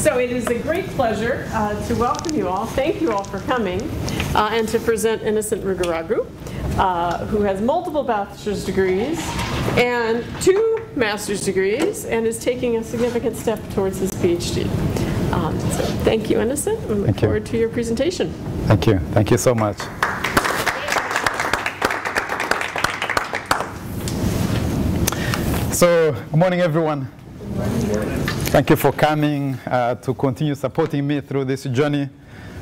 So it is a great pleasure uh, to welcome you all. Thank you all for coming uh, and to present Innocent Rugaragu, uh, who has multiple bachelor's degrees and two master's degrees and is taking a significant step towards his PhD. Um, so thank you, Innocent. I look Thank you. forward to your presentation. Thank you. Thank you so much. So, good morning, everyone. Thank you for coming uh, to continue supporting me through this journey.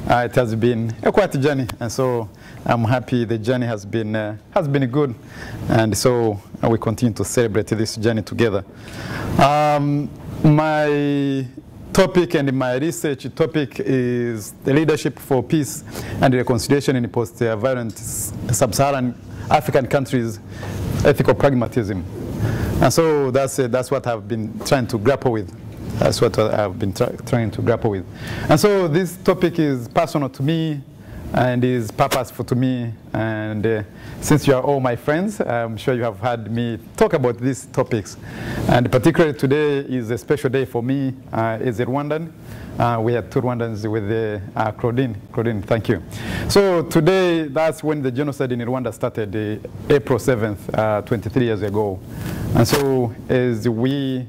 Uh, it has been a quite journey, and so I'm happy the journey has been uh, has been good, and so uh, we continue to celebrate this journey together. Um, my topic and my research topic is the leadership for peace and reconciliation in post-violent sub-Saharan African countries, ethical pragmatism. And so that's, uh, that's what I've been trying to grapple with. That's what I've been try trying to grapple with. And so this topic is personal to me and is purposeful to me. And uh, since you are all my friends, I'm sure you have heard me talk about these topics. And particularly today is a special day for me uh, as a Rwandan. Uh, we had two Rwandans with uh, uh, Claudine. Claudine, thank you. So today, that's when the genocide in Rwanda started, uh, April 7th, uh, 23 years ago. And so as we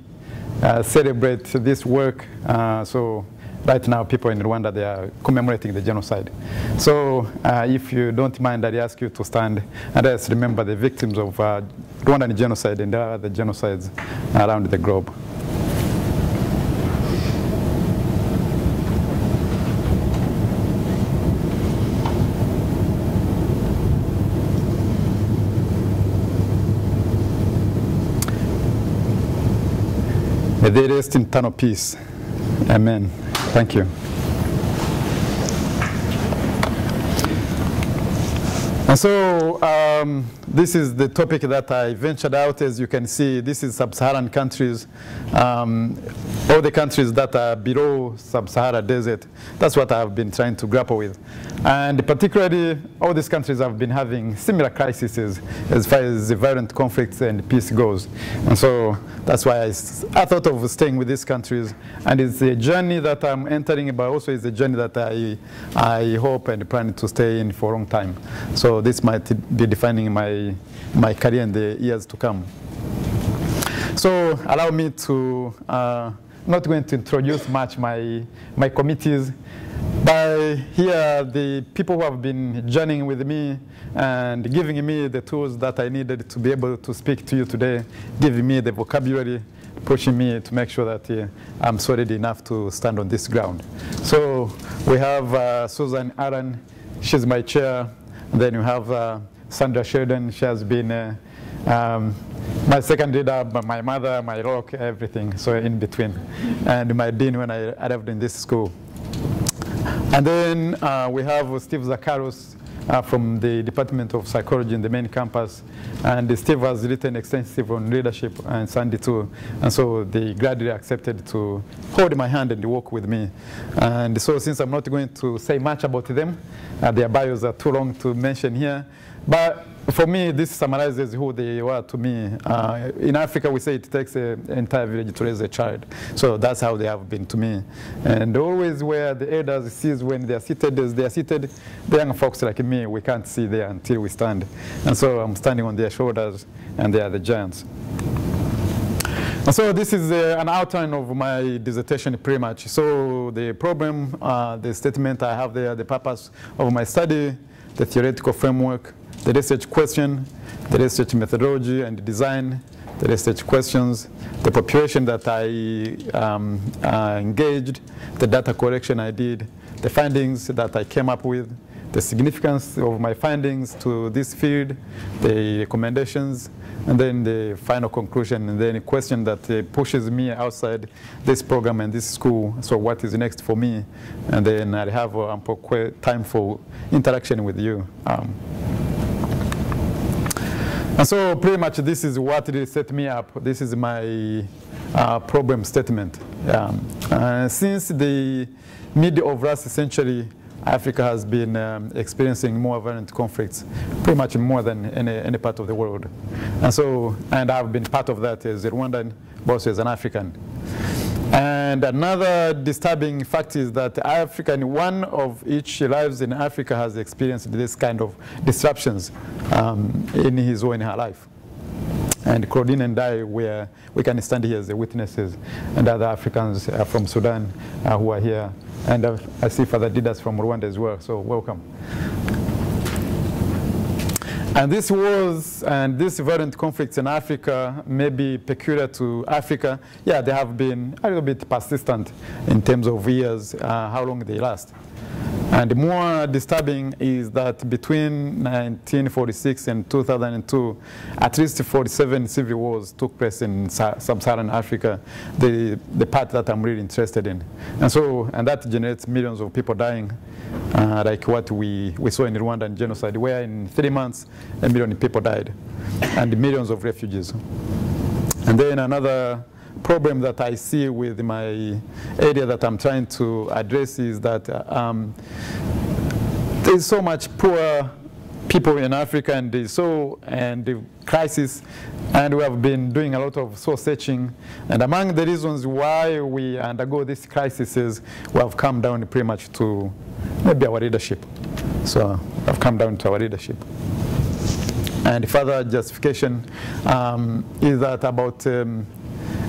uh, celebrate this work, uh, so right now people in Rwanda, they are commemorating the genocide. So uh, if you don't mind, I ask you to stand and let's remember the victims of uh, Rwandan genocide and other genocides around the globe. They rest in eternal peace. Amen. Thank you. And so um, this is the topic that I ventured out. As you can see, this is sub-Saharan countries, um, all the countries that are below sub-Sahara desert. That's what I've been trying to grapple with. And particularly, all these countries have been having similar crises as far as the violent conflicts and peace goes. And so that's why I thought of staying with these countries. And it's a journey that I'm entering, but also it's a journey that I, I hope and plan to stay in for a long time. So this might be defining my, my career in the years to come. So allow me to, uh, not going to introduce much my, my committees, but here the people who have been journeying with me and giving me the tools that I needed to be able to speak to you today, giving me the vocabulary, pushing me to make sure that uh, I'm solid enough to stand on this ground. So we have uh, Susan Allen, she's my chair. Then you have uh, Sandra Cheldelin, she has been uh, um, my second leader, but my mother, my rock, everything, so in between. And my dean when I arrived in this school. And then uh, we have Steve Zaccaros uh, from the Department of Psychology in the main campus. And Steve has written extensive on leadership and Sandy too. And so they gladly accepted to hold my hand and work with me. And so since I'm not going to say much about them, uh, their bios are too long to mention here. But for me, this summarizes who they were to me. Uh, in Africa, we say it takes an entire village to raise a child. So that's how they have been to me. And always where the elders sees when they are seated, as they are seated, the young folks like me, we can't see there until we stand. And so I'm standing on their shoulders, and they are the giants. So this is uh, an outline of my dissertation pretty much. So the problem, uh, the statement I have there, the purpose of my study, the theoretical framework, the research question, the research methodology and design, the research questions, the population that I um, uh, engaged, the data collection I did, the findings that I came up with, the significance of my findings to this field, the recommendations, and then the final conclusion, and then a question that uh, pushes me outside this program and this school. So what is next for me? And then I have ample time for interaction with you. Um, and so pretty much this is what set me up. This is my uh, problem statement. Um, uh, since the mid of last century, Africa has been um, experiencing more violent conflicts, pretty much more than any, any part of the world. And so, and I've been part of that as a Rwandan, but also as an African. And another disturbing fact is that African, one of each lives in Africa has experienced this kind of disruptions um, in his or in her life. And Claudine and I, we, we can stand here as the witnesses, and other Africans uh, from Sudan uh, who are here. And uh, I see Father Didas from Rwanda as well, so welcome. And this wars and these violent conflicts in Africa may be peculiar to Africa. Yeah, they have been a little bit persistent in terms of years, uh, how long they last. And more disturbing is that between 1946 and 2002, at least 47 civil wars took place in sub-Saharan Africa, the, the part that I'm really interested in. And so, and that generates millions of people dying, uh, like what we, we saw in Rwandan genocide, where in three months, a million people died, and millions of refugees. And then another problem that I see with my area that I'm trying to address is that um, there's so much poor people in Africa and the so and the crisis and we have been doing a lot of soul searching. And among the reasons why we undergo these crises we have come down pretty much to maybe our leadership. So I've come down to our leadership. And further justification um, is that about um,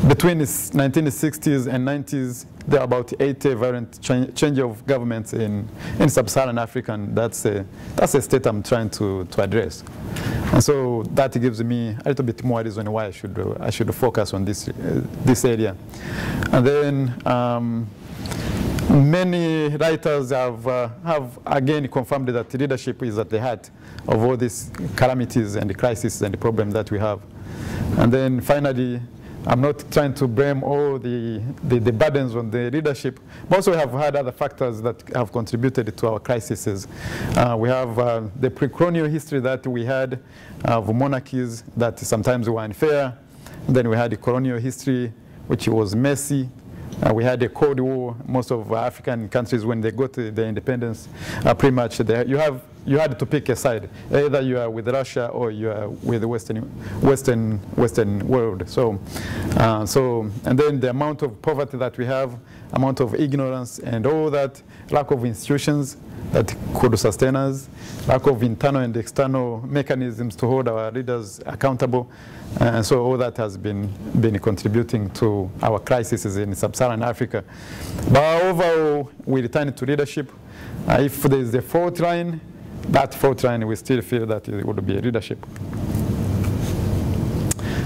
between the 1960s and 90s, there are about 80 variant change of governments in, in sub-Saharan Africa, and that's a, that's a state I'm trying to, to address. And so that gives me a little bit more reason why I should, I should focus on this, uh, this area. And then um, many writers have, uh, have again confirmed that leadership is at the heart of all these calamities and the crises and the problems that we have. And then finally, I'm not trying to blame all the, the, the, burdens on the leadership, but also we have had other factors that have contributed to our crises. Uh, we have uh, the pre-colonial history that we had of monarchies that sometimes were unfair. Then we had the colonial history, which was messy. Uh, we had a Cold War. Most of African countries, when they got their independence, pretty much there. you have you had to pick a side. Either you are with Russia or you are with the Western, Western, Western world. So, uh, so, and then the amount of poverty that we have, amount of ignorance and all that, lack of institutions that could sustain us, lack of internal and external mechanisms to hold our leaders accountable. And so all that has been, been contributing to our crises in sub-Saharan Africa. But overall, we return to leadership. Uh, if there is a fault line, that fault line, we still feel that it would be a leadership.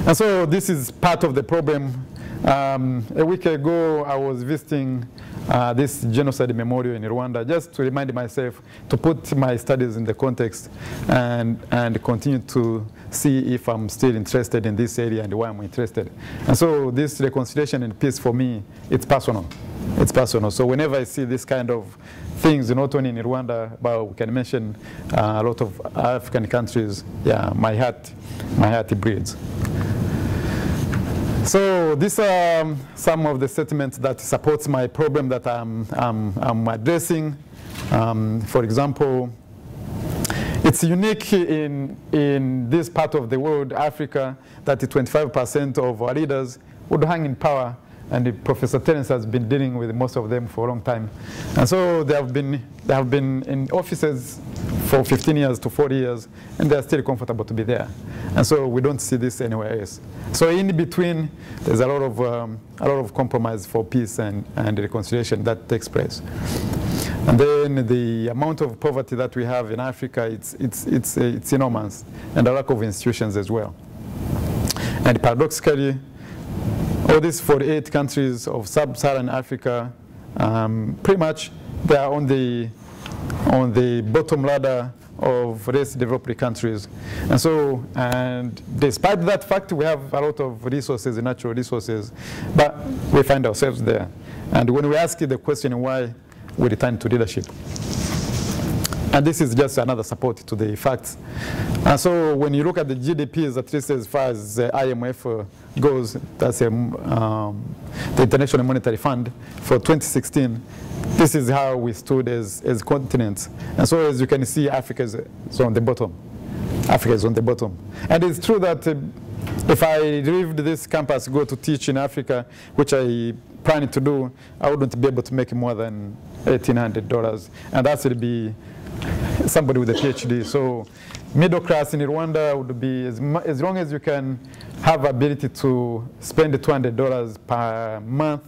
And so this is part of the problem. Um, a week ago, I was visiting uh, this genocide memorial in Rwanda just to remind myself to put my studies in the context and, and continue to see if I'm still interested in this area and why I'm interested. And so this reconciliation and peace for me, it's personal. It's personal. So whenever I see this kind of things, not only in Rwanda, but we can mention uh, a lot of African countries, yeah, my heart, my heart bleeds. So these are um, some of the statements that supports my problem that I'm, I'm, I'm addressing. Um, for example, it's unique in, in this part of the world, Africa, that 25% of our leaders would hang in power and Professor Terence has been dealing with most of them for a long time. And so they have been, they have been in offices for 15 years to 40 years, and they're still comfortable to be there. And so we don't see this anywhere else. So in between, there's a lot of, um, a lot of compromise for peace and, and reconciliation that takes place. And then the amount of poverty that we have in Africa, it's, it's, it's, it's enormous, and the lack of institutions as well. And paradoxically, all these 48 countries of sub-Saharan Africa, um, pretty much they are on the, on the bottom ladder of less developed countries. And so, and despite that fact, we have a lot of resources, natural resources, but we find ourselves there. And when we ask the question why, we return to leadership. And this is just another support to the facts. And so when you look at the GDPs, at least as far as the IMF uh, goes, that's a, um, the International Monetary Fund, for 2016, this is how we stood as, as continents. And so as you can see, Africa is, on the bottom. Africa is on the bottom. And it's true that uh, if I leave this campus, go to teach in Africa, which I planning to do, I wouldn't be able to make more than $1,800. And that would be somebody with a PhD. So middle class in Rwanda would be, as, as long as you can have ability to spend $200 per month,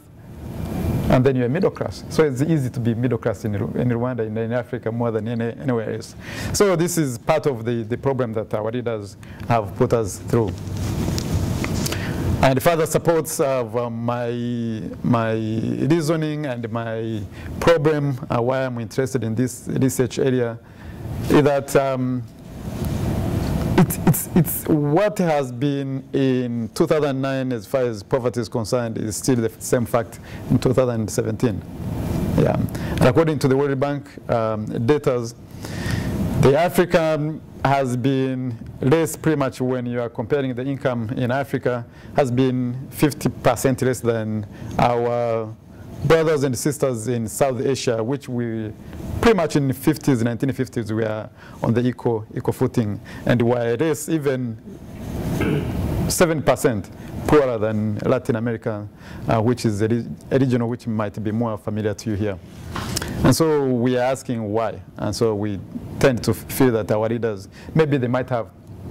and then you're middle class. So it's easy to be middle class in, in Rwanda, in, in, Africa, more than any, anywhere else. So this is part of the, the problem that our leaders have put us through. And further supports uh, my, my reasoning and my problem, uh, why I'm interested in this research area, is that um, it, it's, it's what has been in 2009 as far as poverty is concerned is still the same fact in 2017. Yeah. And according to the World Bank um, data, the African has been less pretty much when you are comparing the income in Africa has been 50% less than our brothers and sisters in South Asia, which we pretty much in the 50s, 1950s, we are on the equal, equal footing. And while less, even 7% poorer than Latin America, uh, which is a region which might be more familiar to you here. And so we are asking why. And so we tend to feel that our leaders, maybe they might have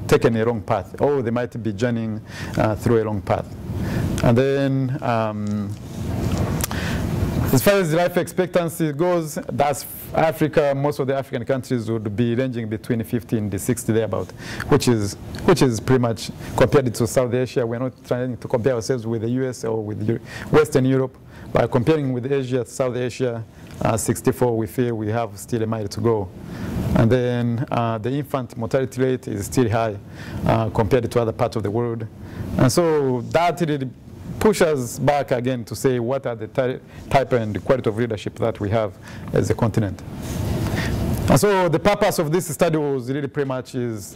taken a wrong path, or they might be journeying uh, through a wrong path. And then um, as far as life expectancy goes, that's Africa, most of the African countries would be ranging between 50 and 60 thereabout, which is, which is pretty much compared to South Asia. We're not trying to compare ourselves with the US or with Western Europe. By comparing with Asia, South Asia, uh, 64, we feel we have still a mile to go. And then uh, the infant mortality rate is still high uh, compared to other parts of the world. And so that really pushes back again to say what are the type and quality of leadership that we have as a continent. And so the purpose of this study was really pretty much is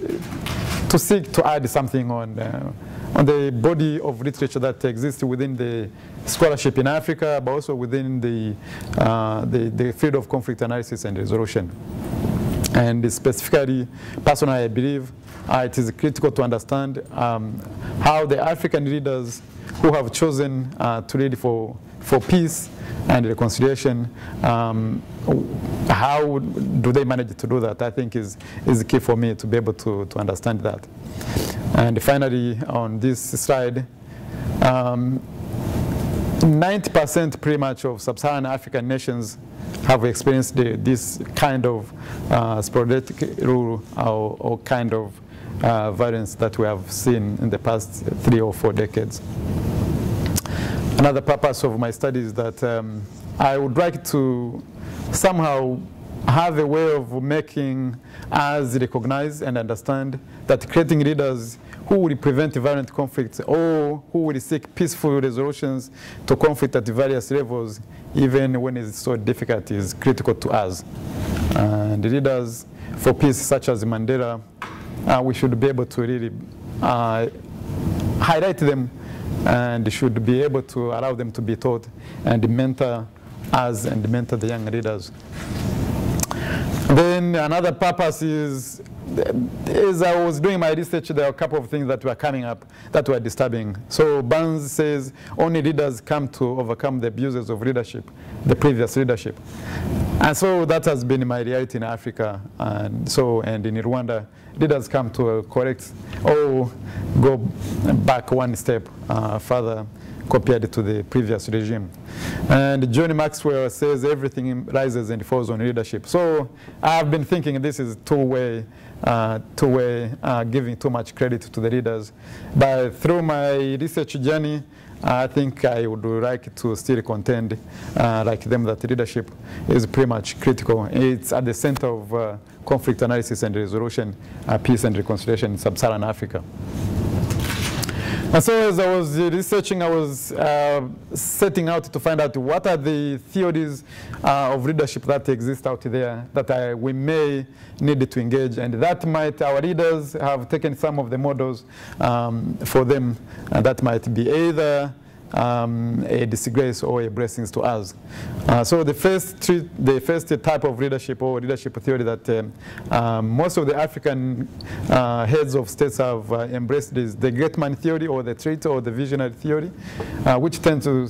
to seek to add something on, uh, on the body of literature that exists within the scholarship in Africa, but also within the, uh, the, the field of conflict analysis and resolution. And specifically, personally, I believe uh, it is critical to understand um, how the African leaders who have chosen uh, to lead for, for peace and reconciliation. Um, how do they manage to do that? I think is, is key for me to be able to, to understand that. And finally, on this slide, 90% um, pretty much of sub-Saharan African nations have experienced the, this kind of uh, sporadic rule or, or kind of uh, violence that we have seen in the past three or four decades. Another purpose of my study is that um, I would like to somehow have a way of making us recognize and understand that creating leaders who will prevent violent conflicts or who will seek peaceful resolutions to conflict at various levels, even when it's so difficult, is critical to us. And leaders for peace, such as Mandela, uh, we should be able to really uh, highlight them and should be able to allow them to be taught and mentor us and mentor the young leaders. Then another purpose is, as I was doing my research, there are a couple of things that were coming up that were disturbing. So Burns says only leaders come to overcome the abuses of leadership, the previous leadership. And so that has been my reality in Africa. And so, and in Rwanda, leaders come to correct or go back one step uh, further compared to the previous regime. And John Maxwell says everything rises and falls on leadership. So I've been thinking this is two-way, uh, two-way uh, giving too much credit to the leaders. But through my research journey, I think I would like to still contend, uh, like them, that leadership is pretty much critical. It's at the center of uh, conflict analysis and resolution, uh, peace and reconciliation in sub-Saharan Africa. And so as I was researching, I was uh, setting out to find out what are the theories uh, of leadership that exist out there that I, we may need to engage. And that might, our leaders have taken some of the models um, for them. And that might be either um, a disgrace or a blessing to us. Uh, so the first, three, the first type of leadership or leadership theory that um, um, most of the African uh, heads of states have uh, embraced is the great man theory or the trait or the visionary theory, uh, which tends to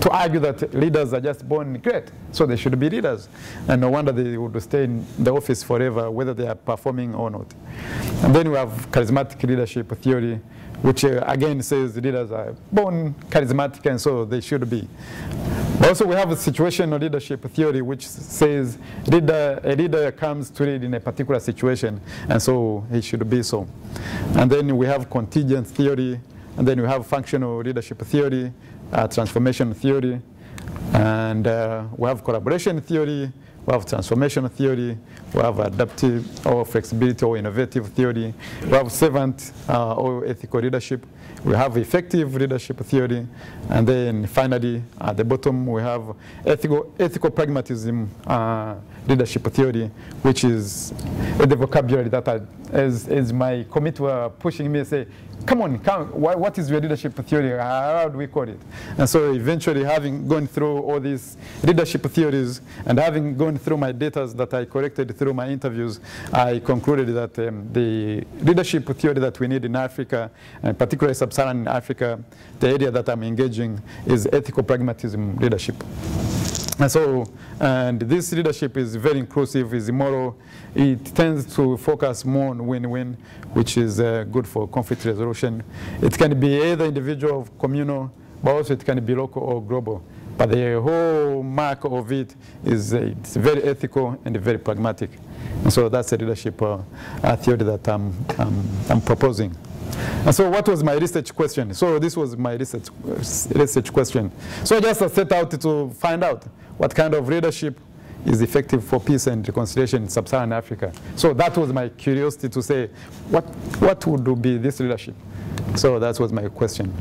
to argue that leaders are just born great, so they should be leaders. And no wonder they would stay in the office forever, whether they are performing or not. And then we have charismatic leadership theory, which uh, again says leaders are born charismatic and so they should be. Also, we have a situational leadership theory, which says leader, a leader comes to lead in a particular situation, and so he should be so. And then we have contingent theory, and then we have functional leadership theory, uh, transformation theory, and uh, we have collaboration theory, we have transformation theory, we have adaptive or flexibility or innovative theory, we have servant uh, or ethical leadership, we have effective leadership theory, and then finally at the bottom we have ethical, ethical pragmatism uh, leadership theory, which is the vocabulary that I, as, as my committee were pushing me, say, come on, come, what is your leadership theory? How do we call it? And so eventually having gone through all these leadership theories and having gone through my data that I collected through my interviews, I concluded that um, the leadership theory that we need in Africa, and particularly sub-Saharan Africa, the area that I'm engaging is ethical pragmatism leadership. And so, and this leadership is very inclusive, is immoral. It tends to focus more on win-win, which is uh, good for conflict resolution. It can be either individual communal, but also it can be local or global. But the whole mark of it is uh, it's very ethical and very pragmatic. And so that's a leadership uh, theory that I'm, I'm proposing. And so what was my research question? So this was my research, research question. So I just set out to find out what kind of leadership is effective for peace and reconciliation in sub-Saharan Africa. So that was my curiosity to say, what, what would be this leadership? So that was my question.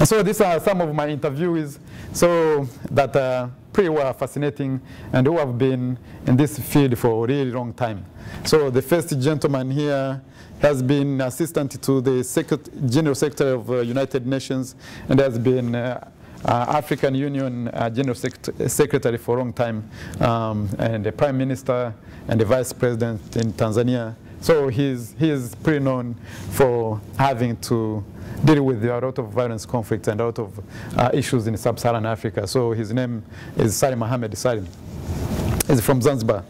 And so these are some of my interviewees so that are pretty well fascinating and who have been in this field for a really long time. So the first gentleman here has been assistant to the General Secretary of uh, United Nations and has been uh, uh, African Union uh, General Sec Secretary for a long time, um, and the Prime Minister and the Vice President in Tanzania. So he's, he's pretty known for having to deal with a lot of violence, conflicts and a lot of uh, issues in sub-Saharan Africa. So his name is Salim Mohamed Salim. He's from Zanzibar.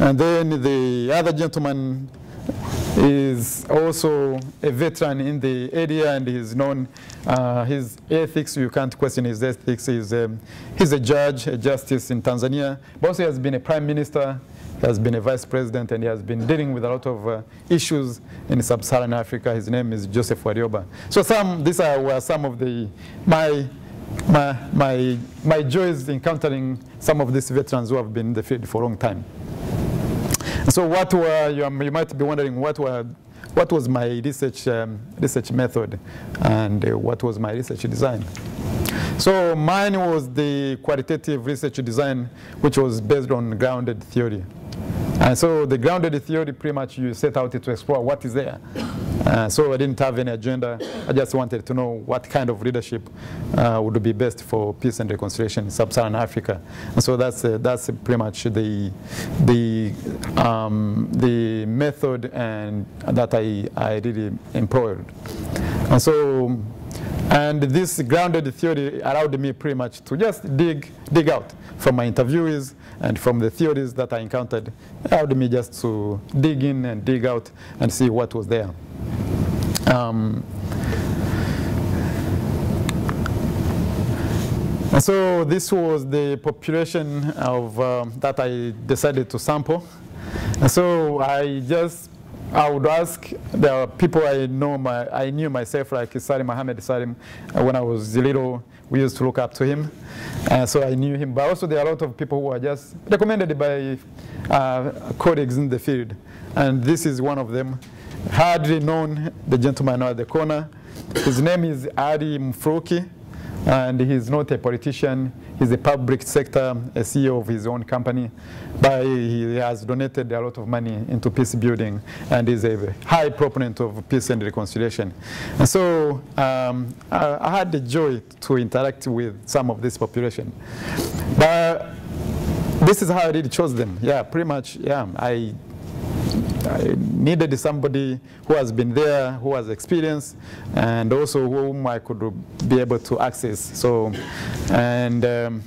And then the other gentleman is also a veteran in the area and he's known uh, his ethics, you can't question his ethics. He's, um, he's a judge, a justice in Tanzania, but also he has been a prime minister, he has been a vice president, and he has been dealing with a lot of uh, issues in sub-Saharan Africa. His name is Joseph Warioba. So some, these are, were some of the, my, my, my, my joys encountering some of these veterans who have been in the field for a long time. So what were, you, you might be wondering, what were what was my research, um, research method and uh, what was my research design. So mine was the qualitative research design, which was based on grounded theory. And so the grounded theory, pretty much you set out to explore what is there. Uh, so I didn't have any agenda. I just wanted to know what kind of leadership uh, would be best for peace and reconciliation in sub-Saharan Africa. And so that's uh, that's pretty much the the um, the method and that I I really employed. And so and this grounded theory allowed me pretty much to just dig dig out from my interviewees and from the theories that I encountered, allowed me just to dig in and dig out and see what was there. Um, and so this was the population of um, that I decided to sample. And so I just I would ask the people I know my I knew myself like Salim Mohamed Salim when I was little we used to look up to him. Uh, so I knew him. But also there are a lot of people who are just recommended by uh, colleagues in the field. And this is one of them. Hardly known the gentleman at the corner. His name is Ali Mufuruki. And he's not a politician. He's a public sector, a CEO of his own company, but he has donated a lot of money into peace building and is a high proponent of peace and reconciliation. And so um, I, I had the joy to interact with some of this population. But this is how I really chose them. Yeah, pretty much, yeah. I I needed somebody who has been there, who has experience, and also whom I could be able to access. So, and um,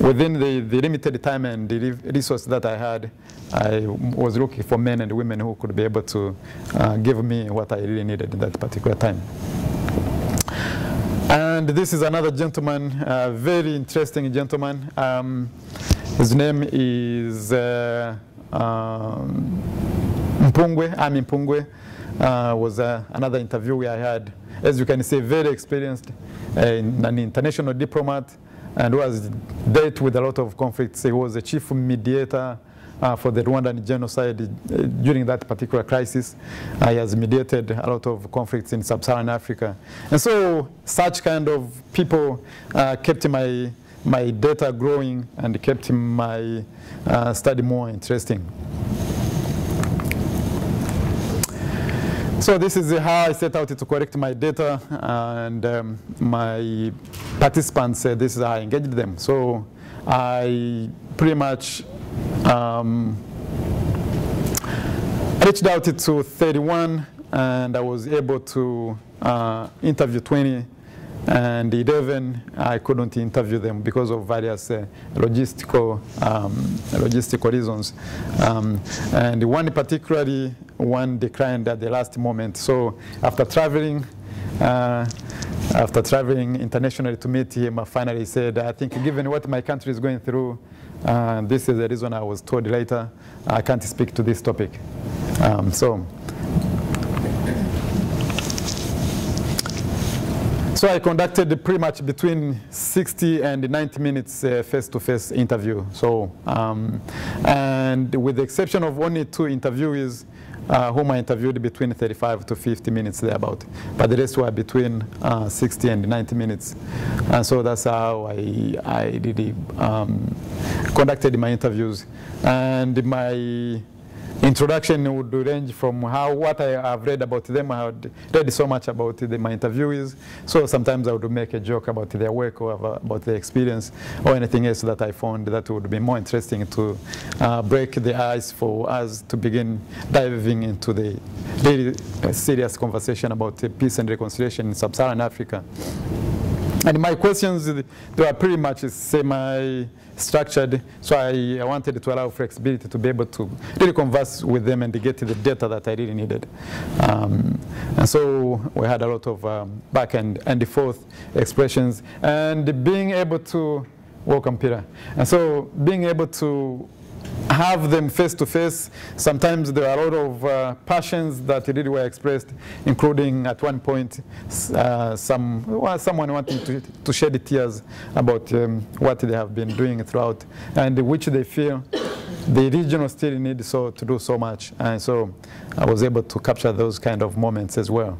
within the, the limited time and the resource that I had, I was looking for men and women who could be able to uh, give me what I really needed in that particular time. And this is another gentleman, a very interesting gentleman. Um, his name is uh, um, Mpungwe, Ami Mpungwe, uh, was uh, another interview we had. As you can see, very experienced, uh, an international diplomat, and was dealt with a lot of conflicts. He was a chief mediator uh, for the Rwandan genocide uh, during that particular crisis. Uh, he has mediated a lot of conflicts in sub-Saharan Africa. And so such kind of people uh, kept my, my data growing and kept my uh, study more interesting. So this is how I set out to collect my data and um, my participants, this is how I engaged them. So I pretty much um, reached out to 31 and I was able to uh, interview 20 and 11 I couldn't interview them because of various uh, logistical um, logistical reasons. Um, and one particularly one declined at the last moment. So after traveling uh, after traveling internationally to meet him I finally said I think given what my country is going through uh, this is the reason I was told later I can't speak to this topic. Um, so So I conducted pretty much between 60 and 90 minutes uh, face-to-face -face interview. So, um, and with the exception of only two interviewees, uh, whom I interviewed between 35 to 50 minutes thereabout. But the rest were between uh, 60 and 90 minutes. And so that's how I, I um, conducted my interviews. And my introduction would range from how what I have read about them. I had read so much about the, my interviewees, so sometimes I would make a joke about their work or about their experience or anything else that I found that would be more interesting to uh, break the ice for us to begin diving into the really serious conversation about peace and reconciliation in sub-Saharan Africa. And my questions, they were pretty much semi-structured, so I, I, wanted to allow flexibility to be able to really converse with them and get the data that I really needed. Um, and so we had a lot of um, back and, and forth expressions, and being able to, welcome Peter, and so being able to have them face to face. Sometimes there are a lot of uh, passions that really were expressed, including at one point uh, some well, someone wanting to, to shed tears about um, what they have been doing throughout, and which they feel the region still need so to do so much. And so I was able to capture those kind of moments as well.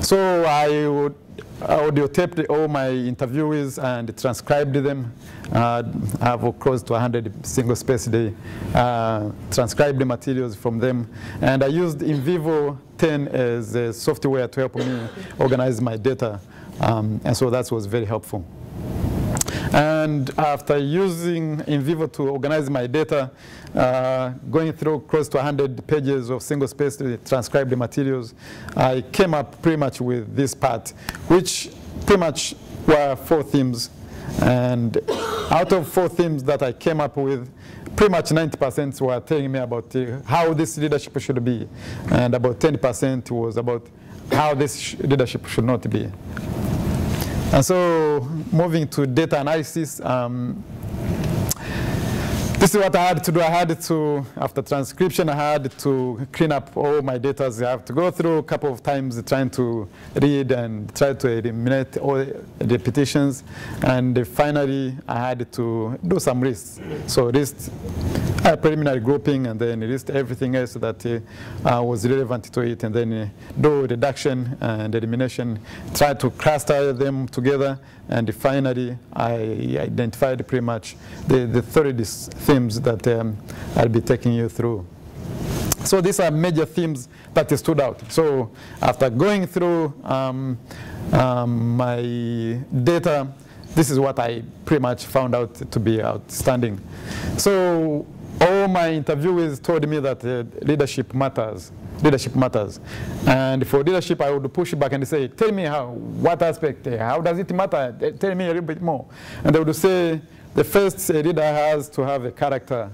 So I would audio taped all my interviewees and transcribed them. Uh, I have close to 100 single space day uh, transcribed materials from them. And I used NVivo 10 as a software to help me organize my data. Um, and so that was very helpful. And after using NVivo to organize my data, uh, going through close to 100 pages of single space to transcribe the materials, I came up pretty much with this part, which pretty much were four themes. And out of four themes that I came up with, pretty much 90% were telling me about uh, how this leadership should be. And about 10% was about how this leadership should not be. And so moving to data analysis, um, this is what I had to do. I had to, after transcription, I had to clean up all my data. I have to go through a couple of times trying to read and try to eliminate all repetitions. And finally, I had to do some lists. So list a preliminary grouping and then list everything else that uh, uh, was relevant to it and then uh, do reduction and elimination, try to cluster them together and finally I identified pretty much the, the 30 themes that um, I'll be taking you through. So these are major themes that stood out. So after going through um, um, my data, this is what I pretty much found out to be outstanding. So all my interviewees told me that uh, leadership matters. Leadership matters. And for leadership, I would push back and say, tell me how, what aspect, uh, how does it matter? Uh, tell me a little bit more. And they would say, the first leader has to have a character.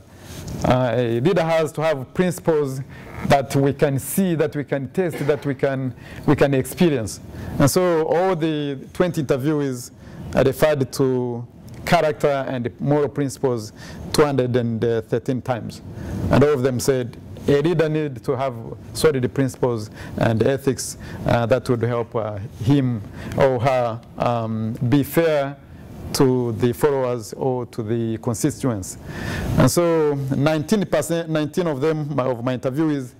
Uh, a leader has to have principles that we can see, that we can test, that we can, we can experience. And so all the 20 interviewees referred to character and moral principles 213 times. And all of them said, a leader needs to have solid principles and ethics uh, that would help uh, him or her um, be fair to the followers or to the constituents. And so 19%, 19 of them, of my interviewees,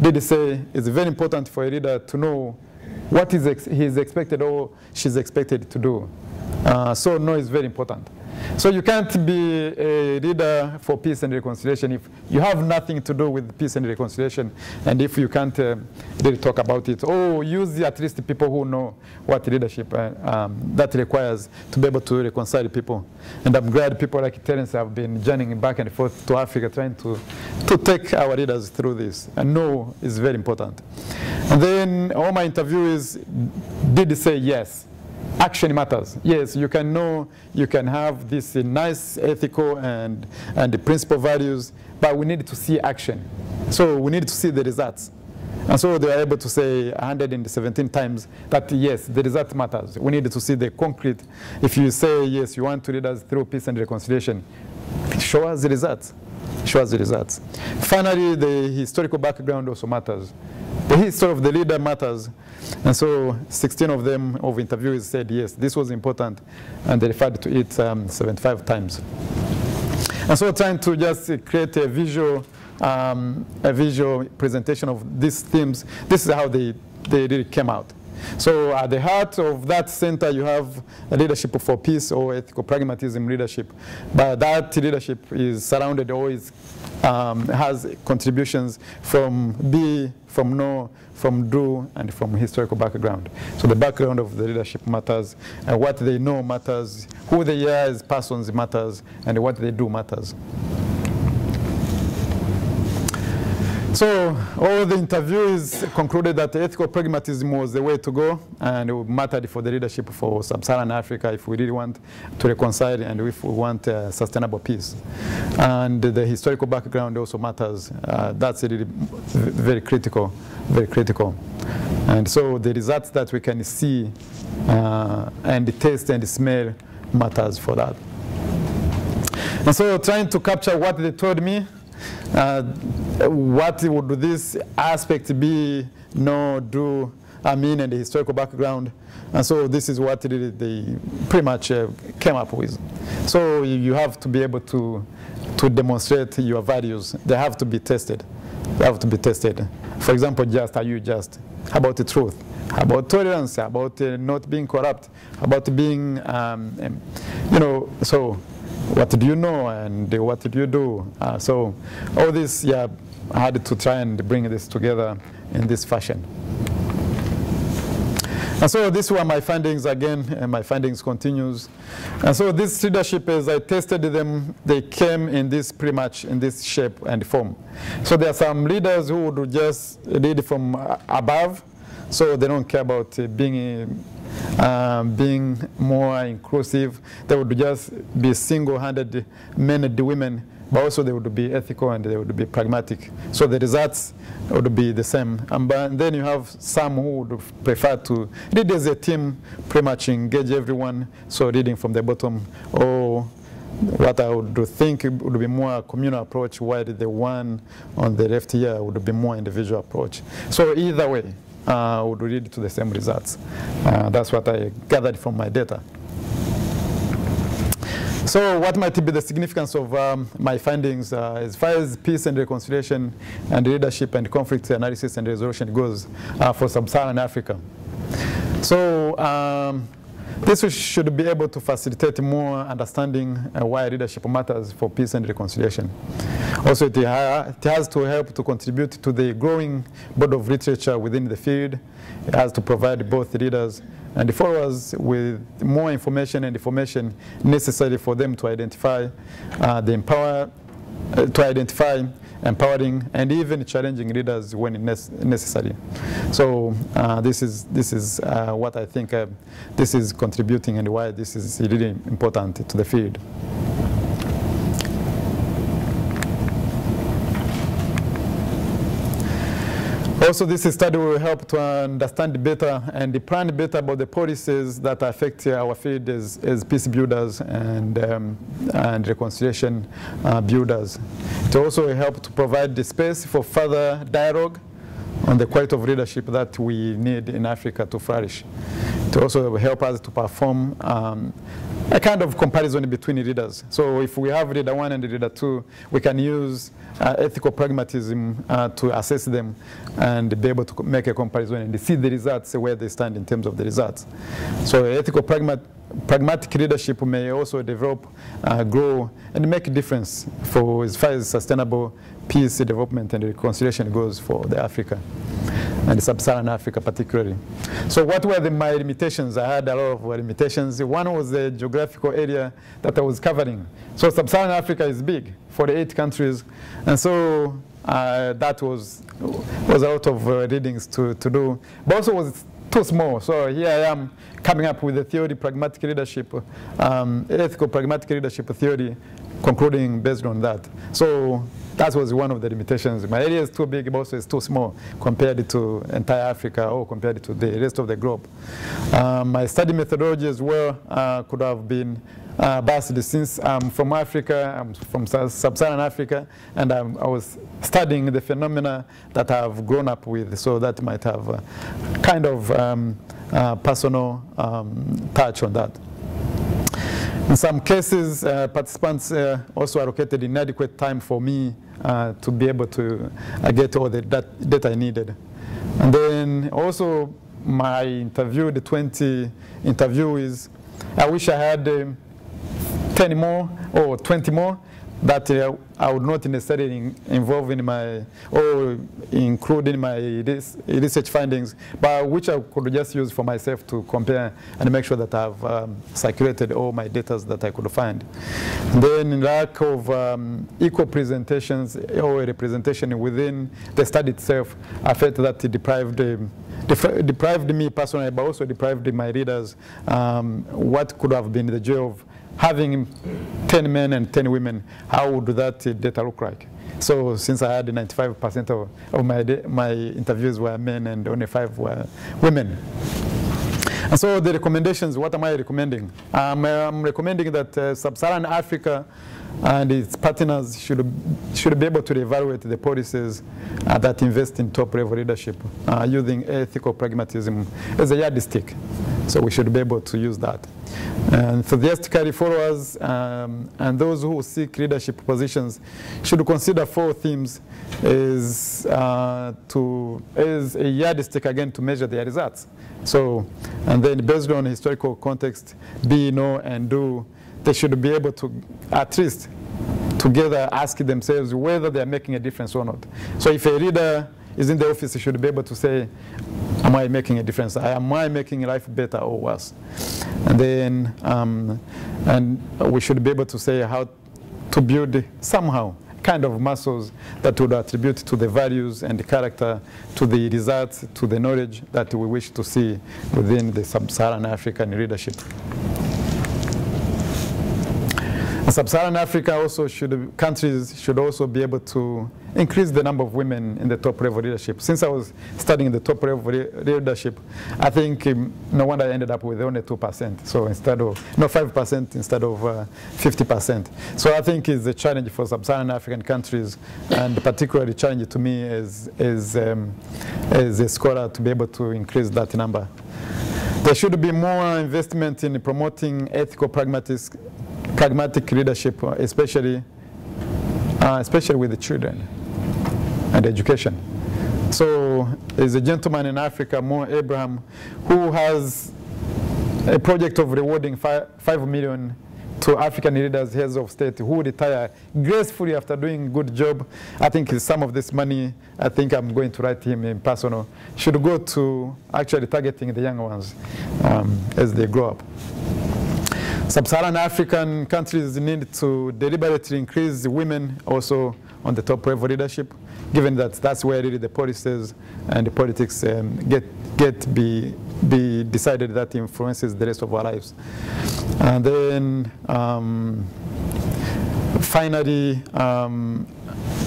did say it's very important for a leader to know what is ex he is expected or she's expected to do. Uh, so no is very important. So you can't be a leader for peace and reconciliation if you have nothing to do with peace and reconciliation and if you can't uh, really talk about it. Or use at least people who know what leadership uh, um, that requires to be able to reconcile people. And I'm glad people like Terence have been journeying back and forth to Africa trying to, to take our leaders through this. And know is very important. And then all my interviewees did say yes action matters. Yes, you can know, you can have this uh, nice ethical and, and the principle values, but we need to see action. So we need to see the results. And so they are able to say 117 times that yes, the result matters. We need to see the concrete. If you say yes, you want to lead us through peace and reconciliation, show us the results. Show us the results. Finally, the historical background also matters. The history of the leader matters. And so 16 of them, of interviewees said, yes, this was important. And they referred to it um, 75 times. And so trying to just create a visual, um, a visual presentation of these themes, this is how they, they really came out. So at the heart of that center, you have a leadership for peace or ethical pragmatism leadership. But that leadership is surrounded always, um, has contributions from be, from know, from do, and from historical background. So the background of the leadership matters, and what they know matters, who they are as persons matters, and what they do matters. So all the interviews concluded that ethical pragmatism was the way to go and it mattered for the leadership for sub-Saharan Africa if we really want to reconcile and if we want uh, sustainable peace. And the historical background also matters. Uh, that's really very critical, very critical. And so the results that we can see uh, and taste and smell matters for that. And so trying to capture what they told me what would this aspect be, no, do, I mean, and the historical background. And so this is what they pretty much uh, came up with. So you have to be able to, to demonstrate your values. They have to be tested. They have to be tested. For example, just, are you just? About the truth? About tolerance? About uh, not being corrupt? About being, um, um, you know, so what do you know and what did you do? Uh, so all this, yeah, I had to try and bring this together in this fashion. And so these were my findings again, and my findings continues. And so this leadership, as I tested them, they came in this pretty much in this shape and form. So there are some leaders who would just lead from above, so they don't care about being um, being more inclusive. They would just be single-handed men and women, but also they would be ethical and they would be pragmatic. So the results would be the same. And, but, then you have some who would prefer to lead as a team, pretty much engage everyone, so leading from the bottom, or what I would think would be more a communal approach, while the one on the left here would be more individual approach. So either way, uh, would lead to the same results. Uh, that's what I gathered from my data. So what might be the significance of um, my findings uh, as far as peace and reconciliation and leadership and conflict analysis and resolution goes uh, for sub-Saharan Africa? So um, this should be able to facilitate more understanding uh, why leadership matters for peace and reconciliation. Also, it, ha it, has to help to contribute to the growing body of literature within the field. It has to provide both leaders and followers with more information and information necessary for them to identify uh, the empower, uh, to identify empowering and even challenging leaders when necessary. So uh, this is this is uh, what I think uh, this is contributing and why this is really important to the field. Also, this study will help to understand better and plan better about the policies that affect our field as, as peace builders and, um, and reconciliation uh, builders. It also will help to provide the space for further dialogue on the quality of leadership that we need in Africa to flourish. To also help us to perform um, a kind of comparison between leaders. So if we have leader one and leader two, we can use uh, ethical pragmatism uh, to assess them and be able to make a comparison and see the results where they stand in terms of the results. So ethical pragmat pragmatic leadership may also develop, uh, grow, and make a difference for as far as sustainable peace, development, and reconciliation goes for the Africa and sub-Saharan Africa particularly. So what were the, my limitations? I had a lot of limitations. One was the geographical area that I was covering. So sub-Saharan Africa is big, 48 countries, and so uh, that was, was a lot of uh, readings to, to do, but also was too small. So here I am coming up with the theory, pragmatic leadership, um, ethical pragmatic leadership theory, concluding based on that. So that was one of the limitations. My area is too big, but also it's too small compared to entire Africa or compared to the rest of the globe. Um, my study methodology as well uh, could have been uh, based since I'm from Africa, I'm from sub-Saharan Africa, and I'm, i was studying the phenomena that I've grown up with, so that might have a kind of um, uh, personal um, touch on that. In some cases, uh, participants uh, also allocated inadequate time for me uh, to be able to uh, get all the data I needed. And then also my interview, the 20 interviewees, I wish I had um, 10 more or 20 more that I would not necessarily involve in my, or include in my research findings, but which I could just use for myself to compare and make sure that I've um, circulated all my data that I could find. Then lack of um, equal presentations or representation within the study itself, I felt that it deprived um, deprived me personally, but also deprived my readers um, what could have been the joy of having 10 men and 10 women, how would that data look like? So since I had 95% of, of my, my interviews were men and only five were women. And so the recommendations, what am I recommending? Um, I'm recommending that uh, Sub-Saharan Africa and its partners should, should be able to evaluate the policies uh, that invest in top-level leadership uh, using ethical pragmatism as a yardstick. So we should be able to use that. And enthusiastically followers um, and those who seek leadership positions should consider four themes as, uh, to, as a yardstick again to measure their results. So, and then based on historical context, be, know, and do, they should be able to at least together ask themselves whether they're making a difference or not. So if a leader is in the office, he should be able to say, am I making a difference? Am I making life better or worse? And then, um, and we should be able to say how to build somehow kind of muscles that would attribute to the values and the character, to the results, to the knowledge that we wish to see within the sub-Saharan African leadership. Sub-Saharan Africa also should, countries should also be able to increase the number of women in the top level leadership. Since I was studying the top level leadership, I think um, no wonder I ended up with only 2%. So instead of, no 5% instead of uh, 50%. So I think it's a challenge for sub-Saharan African countries and particularly challenge to me as, as, um, as a scholar to be able to increase that number. There should be more investment in promoting ethical pragmatic pragmatic leadership, especially, uh, especially with the children and education. So there's a gentleman in Africa, Mo Ibrahim, who has a project of rewarding five, 5 million to African leaders, heads of state who retire gracefully after doing a good job. I think some of this money, I think I'm going to write him in personal, should go to actually targeting the young ones um, as they grow up. Sub-Saharan African countries need to deliberately increase women also on the top level leadership, given that that's where really the policies and the politics um, get, get be, be decided that influences the rest of our lives. And then um, finally, um,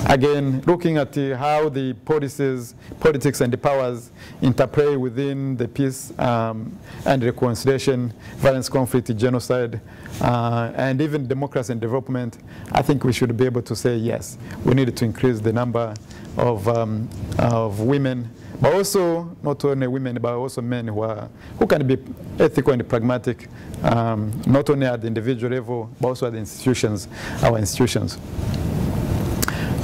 again, looking at the, how the policies, politics and the powers interplay within the peace um, and reconciliation, violence, conflict, genocide, uh, and even democracy and development, I think we should be able to say yes, we need to increase the number of, um, of women but also not only women, but also men who, are, who can be ethical and pragmatic, um, not only at the individual level, but also at the institutions, our institutions.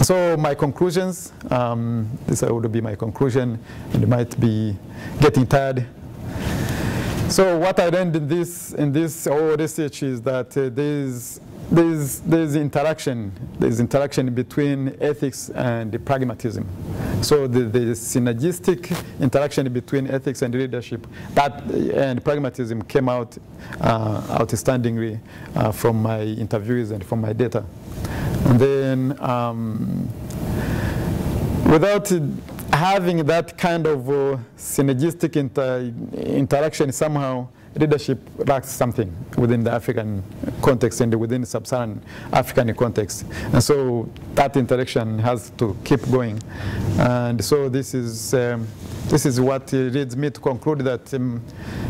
So my conclusions, um, this would be my conclusion, you might be getting tired. So what I learned in this, in this whole research is that uh, there's there's, there's interaction. There's interaction between ethics and pragmatism. So the, the synergistic interaction between ethics and leadership that, and pragmatism came out uh, outstandingly uh, from my interviews and from my data. And then um, without having that kind of uh, synergistic inter interaction somehow, leadership lacks something within the African context and within sub-Saharan African context. And so that interaction has to keep going. And so this is, um, this is what leads me to conclude that um,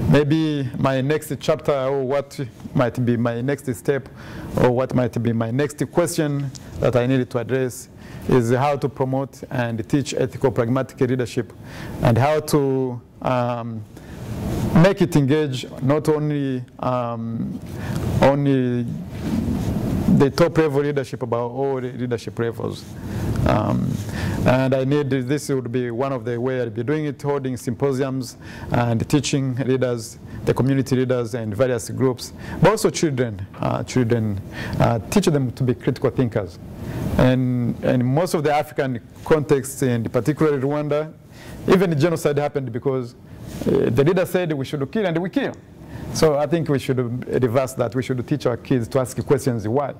maybe my next chapter or what might be my next step or what might be my next question that I needed to address is how to promote and teach ethical pragmatic leadership and how to um, make it engage not only um, only the top level leadership, about all leadership levels. Um, and I need this would be one of the way I'd be doing it, holding symposiums and teaching leaders, the community leaders and various groups, but also children, uh, children, uh, teach them to be critical thinkers. And, and most of the African contexts, and particularly Rwanda, even the genocide happened because uh, the leader said we should kill and we kill. So I think we should reverse that. We should teach our kids to ask questions why.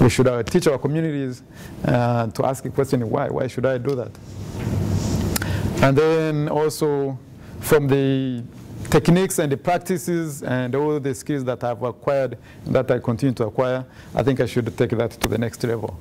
We should uh, teach our communities uh, to ask a question why. Why should I do that? And then also from the techniques and the practices and all the skills that I've acquired, that I continue to acquire, I think I should take that to the next level.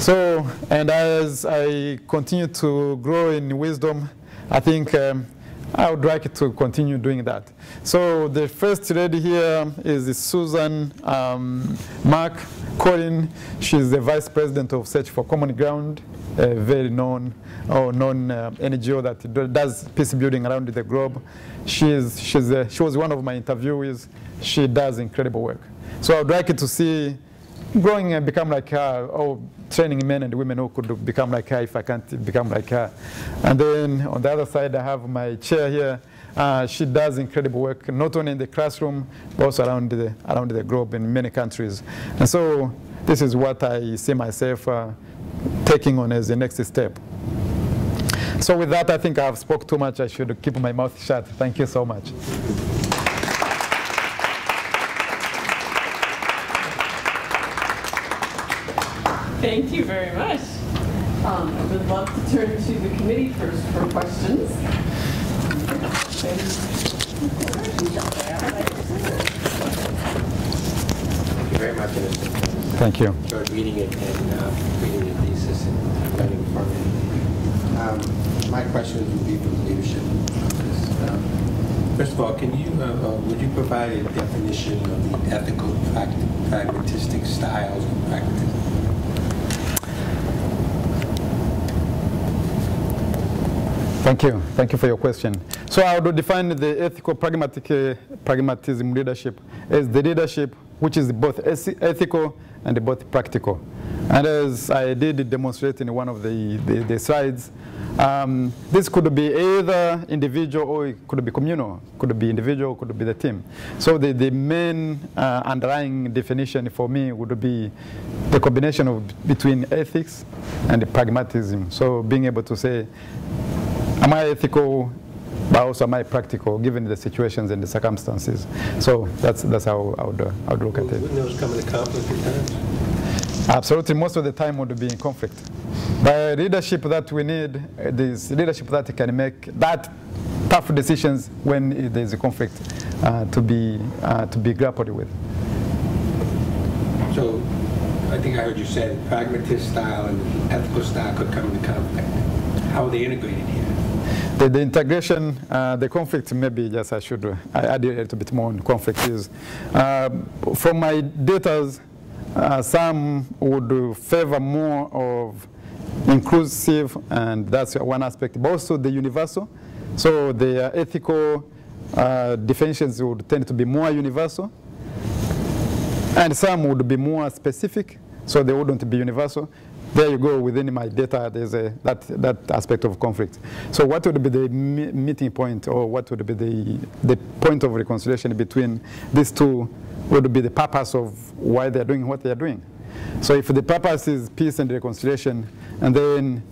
So, and as I continue to grow in wisdom, I think um, I would like to continue doing that. So the first lady here is Susan um, Mark Collin. She's the vice president of Search for Common Ground, a very known or known uh, NGO that does peace building around the globe. She, is, she's a, she was one of my interviewees. She does incredible work. So I'd like it to see growing and become like her, or training men and women who could become like her if I can't become like her. And then on the other side, I have my chair here. Uh, she does incredible work, not only in the classroom, but also around the, around the globe in many countries. And so this is what I see myself uh, taking on as the next step. So with that, I think I've spoke too much. I should keep my mouth shut. Thank you so much. Thank you very much. Um, I would love to turn to the committee first for questions. Thank you very much. Thank you. Enjoyed reading it and uh, reading the thesis and very informative. Um, my questions would be for the leadership. Um, first of all, can you, uh, uh, would you provide a definition of the ethical pragmatistic styles of pragmatism? Thank you. Thank you for your question. So I would define the ethical pragmatic uh, pragmatism leadership as the leadership which is both ethical and both practical. And as I did demonstrate in one of the, the, the slides, um, this could be either individual or it could be communal, could be individual, could be the team. So the, the main uh, underlying definition for me would be the combination of between ethics and pragmatism. So being able to say, am I ethical, but also am I practical given the situations and the circumstances? So that's, that's how I would, uh, I would look at it. Wouldn't those come into conflict at times? Absolutely, most of the time would be in conflict. But leadership that we need is leadership that can make that tough decisions when there's a conflict uh, to be uh, to be grappled with. So, I think I heard you say pragmatist style and ethical style could come into conflict. How are they integrated here? The, the integration, uh, the conflict, maybe yes, I should add a little bit more on conflict is, uh, from my data, uh, some would favor more of inclusive, and that's one aspect, but also the universal. So the ethical uh, definitions would tend to be more universal, and some would be more specific, so they wouldn't be universal. There you go, within my data, there's a, that, that aspect of conflict. So what would be the meeting point, or what would be the, the point of reconciliation between these two would be the purpose of why they're doing what they're doing. So if the purpose is peace and reconciliation, and then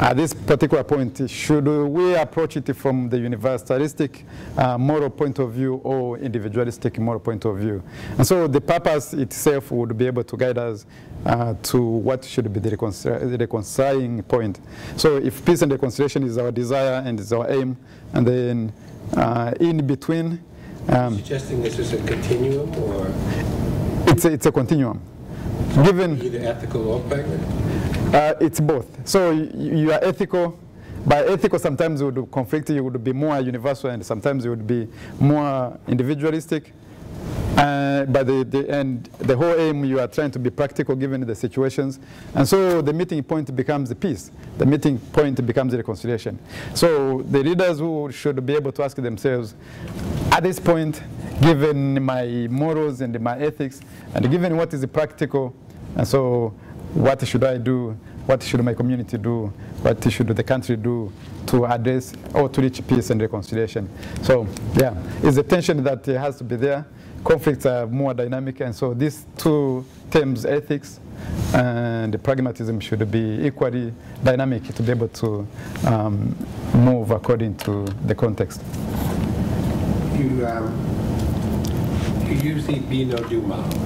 at this particular point, should we approach it from the universalistic uh, moral point of view or individualistic moral point of view? And so the purpose itself would be able to guide us uh, to what should be the, reconcil reconciling point. So if peace and reconciliation is our desire and is our aim, and then uh, in between, um, suggesting this is a continuum or? It's a, it's a continuum. Given Either ethical or pragmatic? Uh, it's both. So you, you are ethical, by ethical sometimes it would conflict, you would be more universal and sometimes you would be more individualistic. Uh, but the, the, and the whole aim, you are trying to be practical given the situations. And so the meeting point becomes the peace. The meeting point becomes reconciliation. So the leaders who should be able to ask themselves, at this point, given my morals and my ethics, and given what is practical, and so what should I do? What should my community do? What should the country do to address or to reach peace and reconciliation? So, yeah, it's a tension that has to be there conflicts are more dynamic, and so these two terms, ethics and pragmatism, should be equally dynamic to be able to um, move according to the context. You, um, you use the be know do model,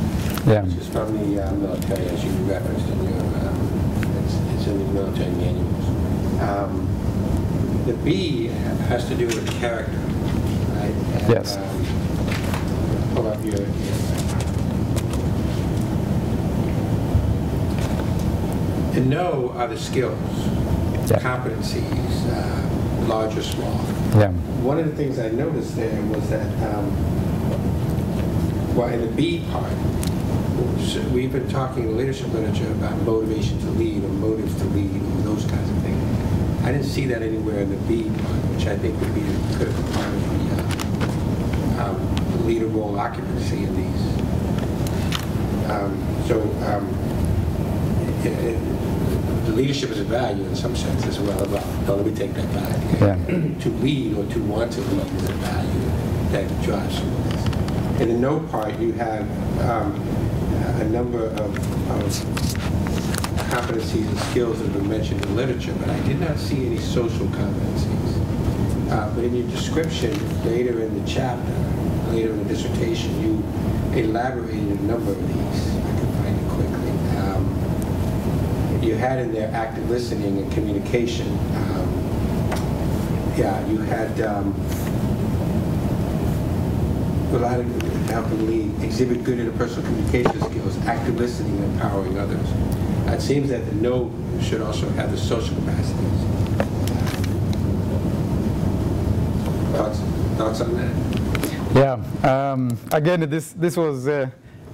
yeah. which is from the uh, military, as you referenced in your, um, it's, it's, in the military manuals. Um, the B has to do with character, right? And, yes um, pull up your, to know are the skills, yeah. competencies, uh, large or small. Yeah. One of the things I noticed there was that, um, well, in the B part, we've been talking in leadership literature about motivation to lead or motives to lead or those kinds of things. I didn't see that anywhere in the B part, which I think would be a critical part of the uh, um, leader role occupancy in these. Um, so um, it, it, the leadership is a value in some sense as well. About, no, let me take that back. Yeah. to lead or to want to lead is a value that drives some of this. In the know part, you have um, a number of, of competencies and skills that have been mentioned in literature, but I did not see any social competencies. Uh, but in your description later in the chapter, later in the dissertation, you elaborated a number of these. I can find it quickly. Um, you had in there active listening and communication. Um, yeah, you had um, of helping lead, exhibit good interpersonal communication skills, active listening, and empowering others. It seems that the know should also have the social capacities. Thoughts, thoughts on that? Yeah. Um, again, this this was uh,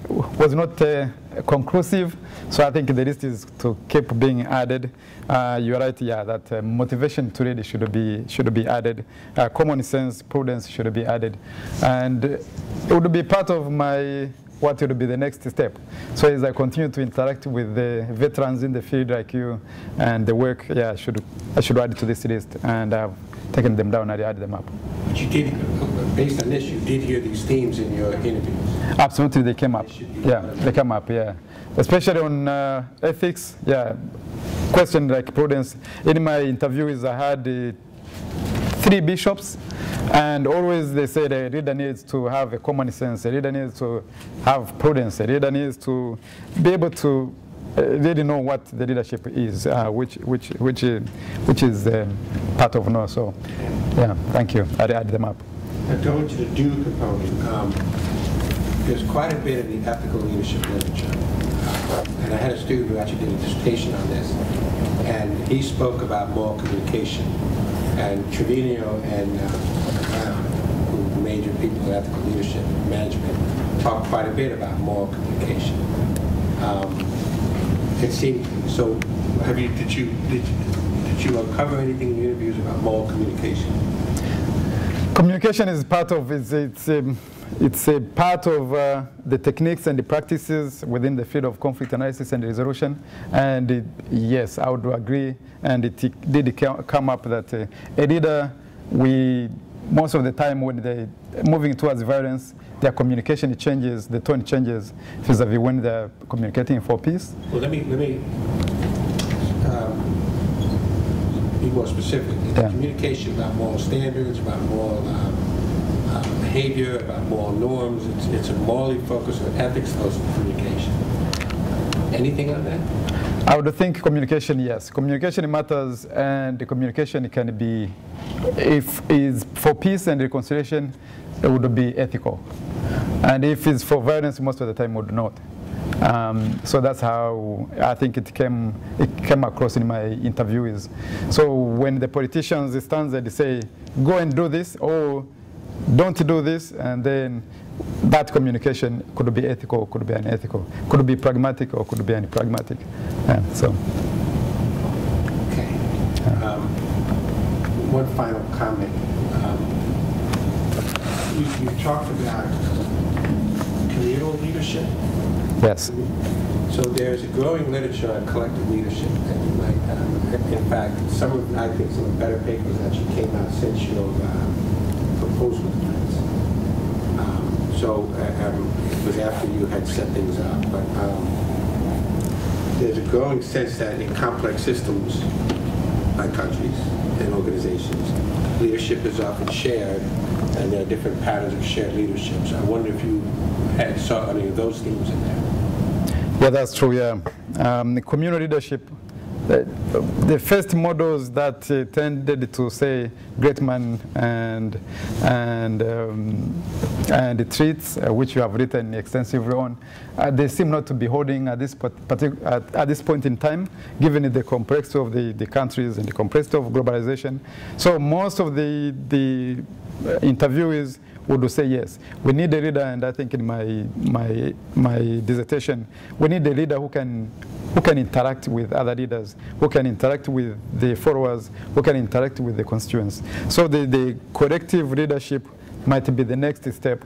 was not uh, conclusive, so I think the list is to keep being added. Uh, you're right. Yeah, that uh, motivation to read should be should be added. Uh, common sense, prudence should be added, and it would be part of my what will be the next step. So as I continue to interact with the veterans in the field like you and the work, yeah, I should, I should add to this list. And I've taken them down and I added them up. But you did, based on this, you did hear these themes in your interviews. Absolutely, they came up. They Yeah, they come up, yeah. Especially on uh, ethics, yeah. Question like prudence. In my interviews, I had uh, three bishops, and always they said a leader needs to have a common sense, a leader needs to have prudence, a leader needs to be able to uh, really know what the leadership is, uh, which, which, which, uh, which is um, part of know. So, yeah, thank you. I added them up. Now, going to the do component, um, there's quite a bit in the ethical leadership literature. And I had a student who actually did a dissertation on this, and he spoke about moral communication. And Trevino and uh, who major people in ethical leadership management, talk quite a bit about moral communication. Um, It seemed, so have you, did you, did you- did you uncover anything in your interviews about moral communication? Communication is part of it's it's um, it's a part of uh, the techniques and the practices within the field of conflict analysis and resolution. And it, yes, I would agree. And it did come up that uh, a we most of the time when they moving towards violence, their communication changes, the tone changes vis-a-vis when they're communicating for peace. Well, let me, let me be more specific. Yeah. Communication about moral standards, about moral um, uh, behavior, about moral norms. It's, it's a morally focused or ethics focused communication. Anything on that? I would think communication, yes. Communication matters, and the communication can be, if is for peace and reconciliation, it would be ethical. And if it's for violence, most of the time would not. Um, so that's how I think it came, it came across in my interviews. So when the politicians stand there, they say, go and do this, or don't do this, and then that communication could be ethical, could be unethical, could be pragmatic, or could be unpragmatic. Yeah, so, Okay. Um, One final comment. Um, You you talked about communal leadership. Yes. So there's a growing literature on collective leadership that you might, um, in fact, some of, I think some of the better papers actually came out since your um, proposal defense. Um, So uh, um, it was after you had set things up, but um, there's a growing sense that in complex systems by countries and organizations, leadership is often shared, and there are different patterns of shared leaderships. I wonder if you had saw any of those themes in there. Yeah, that's true, yeah. Um, the communal leadership, the, first models that uh, tended to say great man and, and, um, and the traits, uh, which you have written extensively on, uh, they seem not to be holding at this, at, at this point in time, given the complexity of the, the countries and the complexity of globalization. So most of the, the interviewees would say yes. We need a leader, and I think in my my my dissertation, we need a leader who can who can interact with other leaders, who can interact with the followers, who can interact with the constituents. So the, the collective leadership might be the next step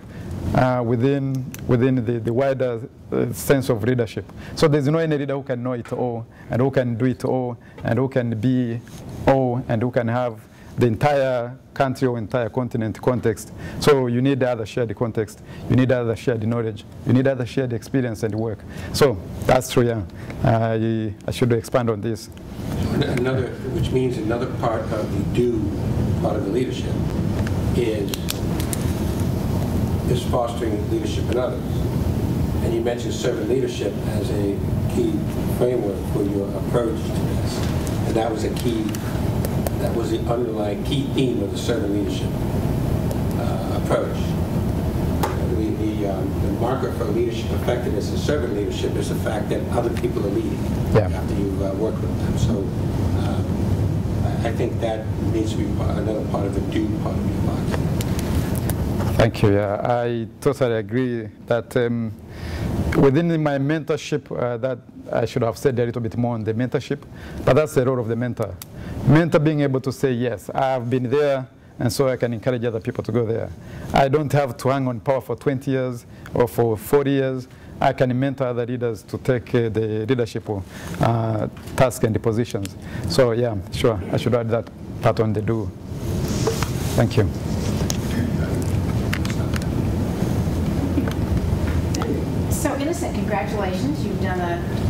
uh, within within the, the wider uh, sense of leadership. So there's no any leader who can know it all, and who can do it all, and who can be all, and who can have the entire country or entire continent context. So you need other shared context, you need other shared knowledge, you need other shared experience and work. So that's true, yeah. I, I should expand on this. Another, which means another part of the do part of the leadership is, is fostering leadership in others. And you mentioned servant leadership as a key framework for your approach to this. And that was a key, that was the underlying key theme of the servant leadership uh, approach. The, the, um, the marker for leadership effectiveness in servant leadership is the fact that other people are leading Yeah. after you've uh, worked with them. So um, I, I think that needs to be part, another part of the do part of your box. Thank you. Yeah, I totally agree that um, within my mentorship, uh, that I should have said a little bit more on the mentorship, but that's the role of the mentor. Mentor being able to say, yes, I've been there, and so I can encourage other people to go there. I don't have to hang on power for 20 years or for 40 years. I can mentor other leaders to take uh, the leadership uh, task and the positions. So yeah, sure, I should add that part on the do. Thank you. So innocent, congratulations. You've done a,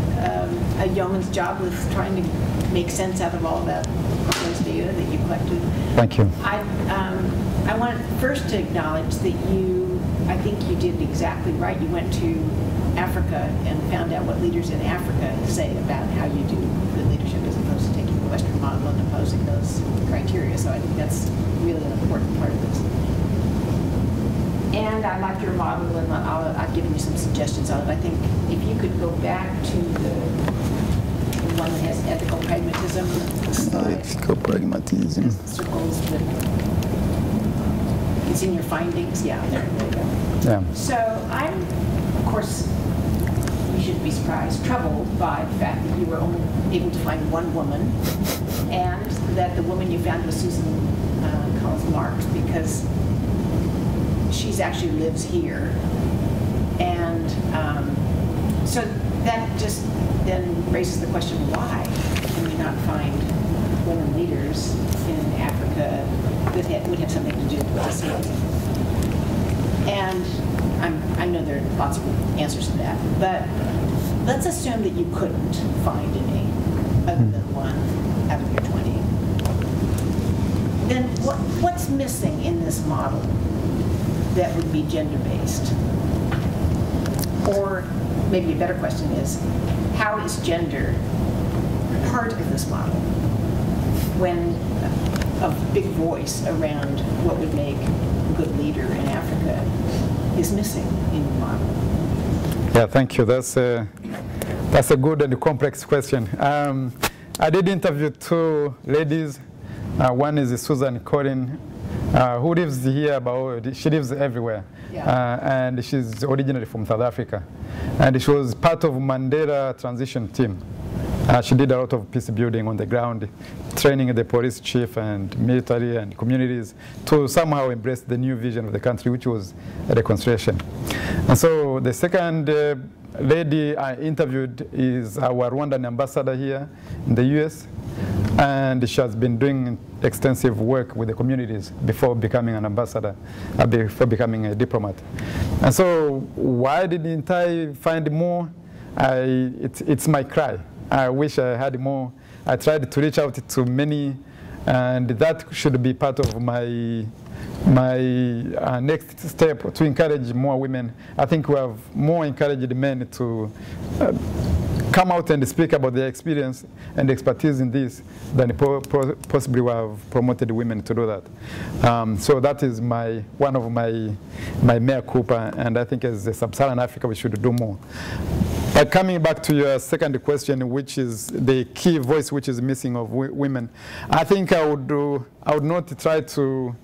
a yeoman's job with trying to make sense out of all that those data that you collected. Thank you. I, um, I want first to acknowledge that you, I think you did exactly right. You went to Africa and found out what leaders in Africa say about how you do good leadership as opposed to taking the Western model and imposing those criteria. So I think that's really an important part of this. And I like your model, and I'll, I've given you some suggestions on it. I think if you could go back to the the one that has ethical pragmatism, Ethical pragmatism. circles that, it's in your findings, yeah, there, there you go. Yeah. So I'm, of course, you shouldn't be surprised, troubled by the fact that you were only able to find one woman, and that the woman you found was Susan uh, Collins Marks, because she's actually lives here. And um, so that just then raises the question, why can we not find women leaders in Africa that ha- would have something to do with this? And I'm, I know there are lots of answers to that, but let's assume that you couldn't find any other than one out of your 20. Then what, what's missing in this model that would be gender-based? Or maybe a better question is, how is gender part of this model when a big voice around what would make a good leader in Africa is missing in the model? Yeah, thank you. That's a, that's a good and complex question. Um, I did interview two ladies. Uh, one is Susan Collin, uh, who lives here, but she lives everywhere. Yeah. Uh, and she's originally from South Africa. And she was part of Mandela transition team. Uh, she did a lot of peace building on the ground, training the police chief and military and communities to somehow embrace the new vision of the country, which was reconciliation. And so the second uh, lady I interviewed is our Rwandan ambassador here in the US. And she has been doing extensive work with the communities before becoming an ambassador, uh, before becoming a diplomat. And so why didn't I find more? I, it, it's my cry. I wish I had more. I tried to reach out to many, and that should be part of my my uh, next step to encourage more women. I think we have more encouraged men to uh, come out and speak about their experience and expertise in this than po po possibly we have promoted women to do that. Um, so that is my one of my my mea culpa, and I think as a sub-Saharan Africa we should do more. But coming back to your second question, which is the key voice which is missing of women, I think I would do, I would not try to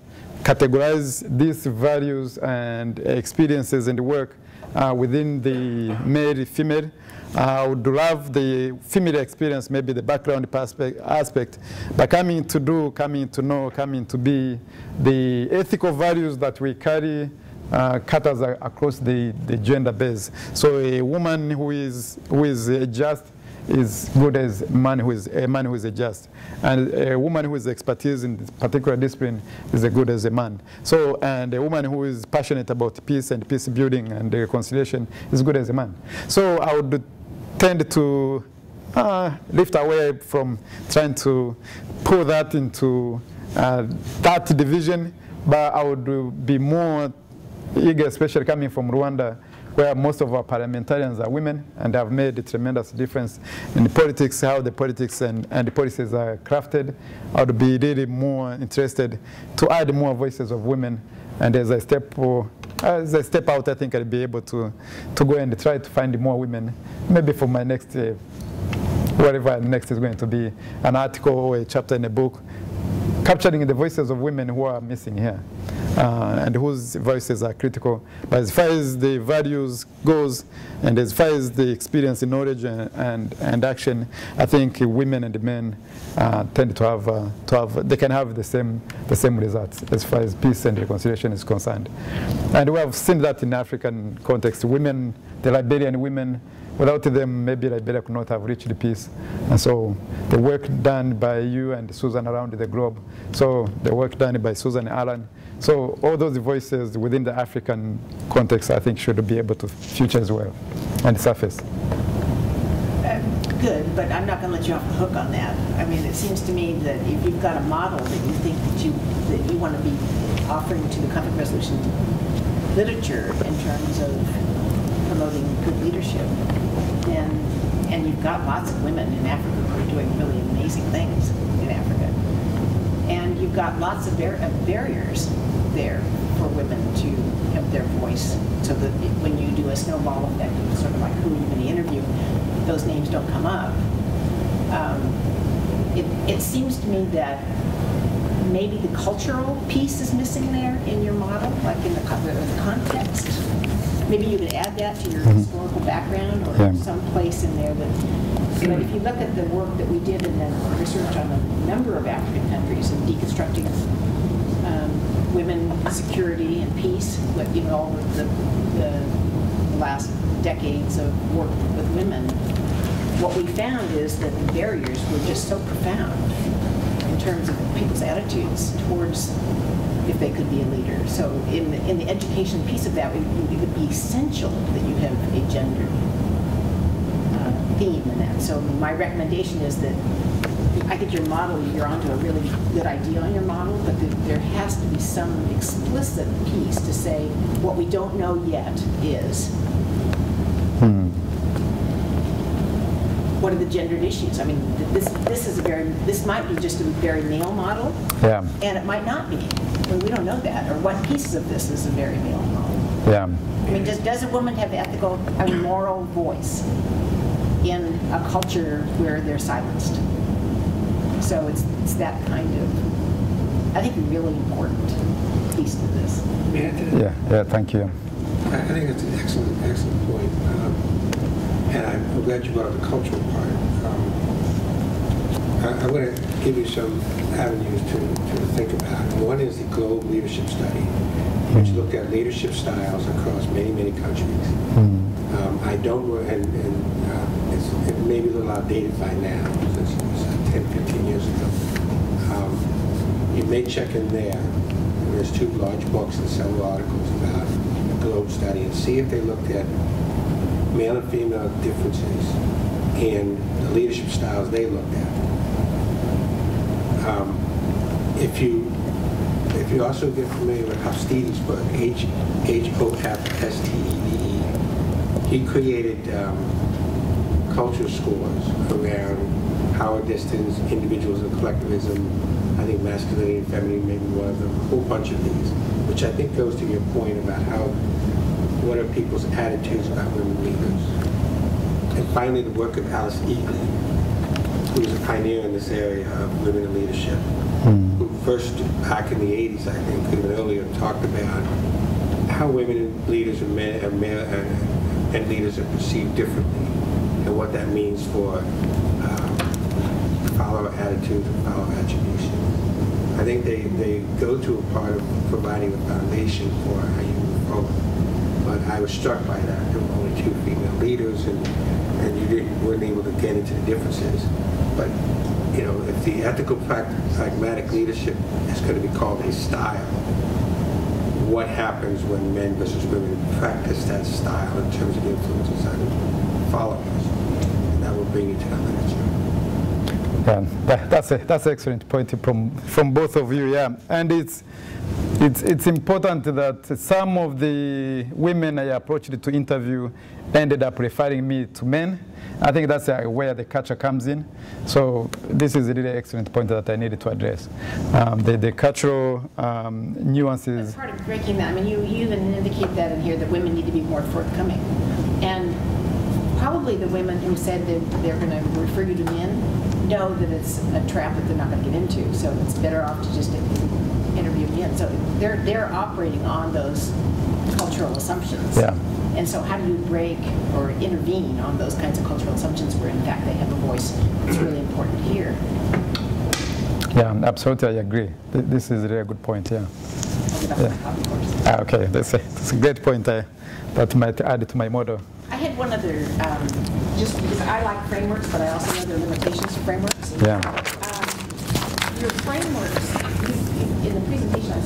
categorize these values and experiences and work uh, within the male, female. I would love the female experience, maybe the background aspect, but coming to do, coming to know, coming to be the ethical values that we carry uh, cutters across the, the gender base. So a woman who is, who is just is good as man who is a man who is a just, and a woman who is expertise in particular discipline is as good as a man. So, and a woman who is passionate about peace and peace building and reconciliation is good as a man. So, I would tend to uh, lift away from trying to pull that into uh, that division, but I would be more eager, especially coming from Rwanda, where most of our parliamentarians are women and have made a tremendous difference in the politics, how the politics and, and the policies are crafted. I would be really more interested to add more voices of women. And as I step, as I step out, I think I'll be able to, to go and try to find more women, maybe for my next, uh, whatever next is going to be, an article or a chapter in a book, capturing the voices of women who are missing here. uh, and whose voices are critical. But as far as the values goes, and as far as the experience and knowledge and, and, and action, I think women and men uh, tend to have, uh, to have, they can have the same, the same results as far as peace and reconciliation is concerned. And we have seen that in African context. Women, the Liberian women, without them, maybe Liberia could not have reached the peace. And so the work done by you and Susan around the globe, so the work done by Susan Allen, so all those voices within the African context, I think, should be able to feature as well and surface. Uh, Good, but I'm not going to let you off the hook on that. I mean, it seems to me that if you've got a model that you think that you, that you want to be offering to the conflict resolution literature in terms of promoting good leadership, then, and you've got lots of women in Africa who are doing really amazing things in Africa, and you've got lots of bar- of barriers there for women to have their voice, so that when you do a snowball effect, it's sort of like who are you going to interview, those names don't come up. Um, It, it seems to me that maybe the cultural piece is missing there in your model, like in the the context. Maybe you could add that to your historical background or Yeah. someplace in there that, but if you look at the work that we did in the research on a number of African countries and deconstructing um, women, security, and peace, what, you know, all of the, the last decades of work with women, what we found is that the barriers were just so profound terms of people's attitudes towards if they could be a leader. So in the, in the education piece of that, it would- it would be essential that you have a gender uh, theme in that. So my recommendation is that I think your model, you're onto a really good idea on your model, but that there has to be some explicit piece to say what we don't know yet is what are the gendered issues? I mean, this this is a very this might be just a very male model, Yeah, and it might not be. Well, we don't know that, or what pieces of this is a very male model. yeah. I mean, does, does a woman have ethical, a moral voice in a culture where they're silenced? So it's, it's that kind of, I think, really important piece to this. May I add to that? Yeah, yeah, thank you. I I think it's an excellent, excellent point. Um, And I'm glad you brought up the cultural part. Um, I- I'm going to give you some avenues to, to think about. One is the Globe Leadership Study, which looked at leadership styles across many, many countries. Um, I don't, know- and, and uh, it's, it may be a little outdated by now, since it was uh, 10, 15 years ago. Um, You may check in there, there's two large books and several articles about the Globe study, and see if they looked at male and female differences in the leadership styles they looked at. Um, If you, if you also get familiar with Hofstede's book, H, H-O-F-S-T-E-D-E, he created um, culture scores around power distance, individuals and collectivism, I think masculinity and femininity may be one of them, a whole bunch of these, which I think goes to your point about how, what are people's attitudes about women leaders. And finally, the work of Alice Eagly, who was a pioneer in this area of women in leadership, who first, back in the 80s, I think, even earlier, talked about how women leaders and men and, male, and, and leaders are perceived differently, and what that means for um, follower attitudes and follower attribution. I think they, they go to a part of providing a foundation for how you move forward. But I was struck by that. There were only two female leaders, and, and you didn't, weren't able to get into the differences. But, you know, if the ethical, pragmatic leadership is going to be called a style, what happens when men versus women practice that style in terms of influences on followers? And that will bring you to the literature. Yeah, that, that's a, that's an excellent point from from both of you. Yeah, and it's it's it's important that some of the women I approached to interview ended up referring me to men. I think that's uh, where the culture comes in. So this is a really excellent point that I needed to address. Um, the, the cultural um, nuances. part of breaking that, I mean, you, you even indicate that in here, that women need to be more forthcoming. And probably the women who said that they're going to refer you to men know that it's a trap that they're not going to get into, so it's better off to just interviewing in. So they're, they're operating on those cultural assumptions. Yeah. And so how do you break or intervene on those kinds of cultural assumptions where in fact they have a voice that's really important hear? Yeah, absolutely, I agree. Th- This is a really good point, yeah. I'll get off my copy course. Ah, okay, that's a, that's a great point uh, that might add to my model. I had one other, um, just because I like frameworks, but I also know there are limitations to frameworks. Yeah. Um, Your frameworks, you- in the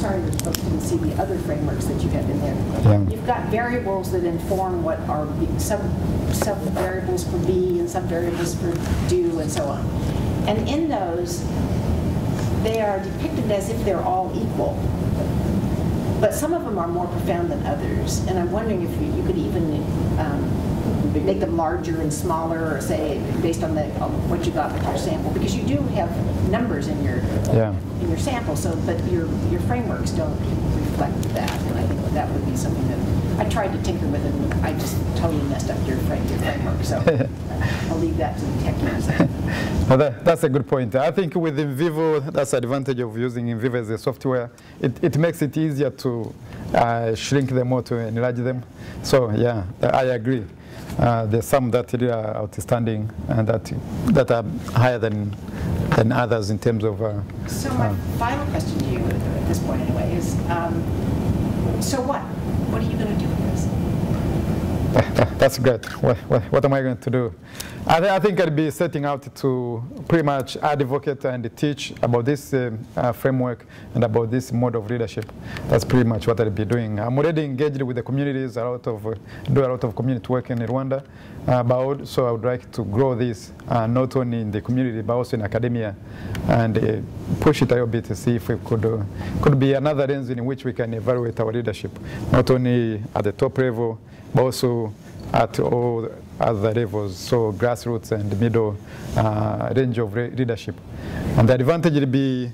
sorry that folks didn't see the other frameworks that you have in there. Yeah. You've got variables that inform what are sub variables for be and sub variables for do and so on. And in those, they are depicted as if they're all equal. But some of them are more profound than others, and I'm wondering if you you could even um, make them larger and smaller, or say, based on the, on what you got with your sample, because you do have numbers in your, Yeah. in your sample, so, but your, your frameworks don't reflect that, and I think that would be something that, I tried to tinker with it, and I just totally messed up your frame, your framework, so I'll leave that to the techies. Well, that, that's a good point. I think with NVivo, that's the advantage of using NVivo as a software. It, it makes it easier to uh, shrink them or to enlarge them. So yeah, I agree. Uh, there's some that really are outstanding and that, that are higher than, than others in terms of. Uh, So my final question to you, at this point anyway, is, um, so what? What are you going to do with this? That's great. What, what, what am I going to do? I, th- I think I'd be setting out to pretty much advocate and teach about this um, uh, framework and about this mode of leadership. That's pretty much what I'd be doing. I'm already engaged with the communities, a lot of, uh, do a lot of community work in Rwanda. Uh, so I would like to grow this uh, not only in the community but also in academia and uh, push it a little bit to see if it could, uh, could be another lens in which we can evaluate our leadership, not only at the top level also at all other levels, so grassroots and middle uh, range of leadership. And the advantage will be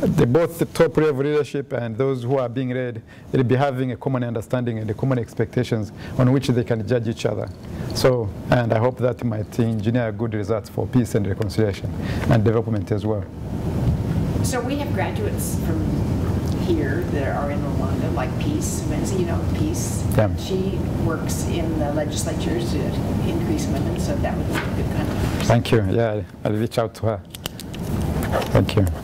the, both the top level leadership and those who are being led, they'll be having a common understanding and the common expectations on which they can judge each other. So, and I hope that might engineer good results for peace and reconciliation and development as well. So we have graduates from here that are in Rwanda, like Peace, Wendy, you know Peace. Yeah. She works in the legislatures to increase women, so that would be a good kind of person. Thank you. Yeah, I'll reach out to her. Thank you.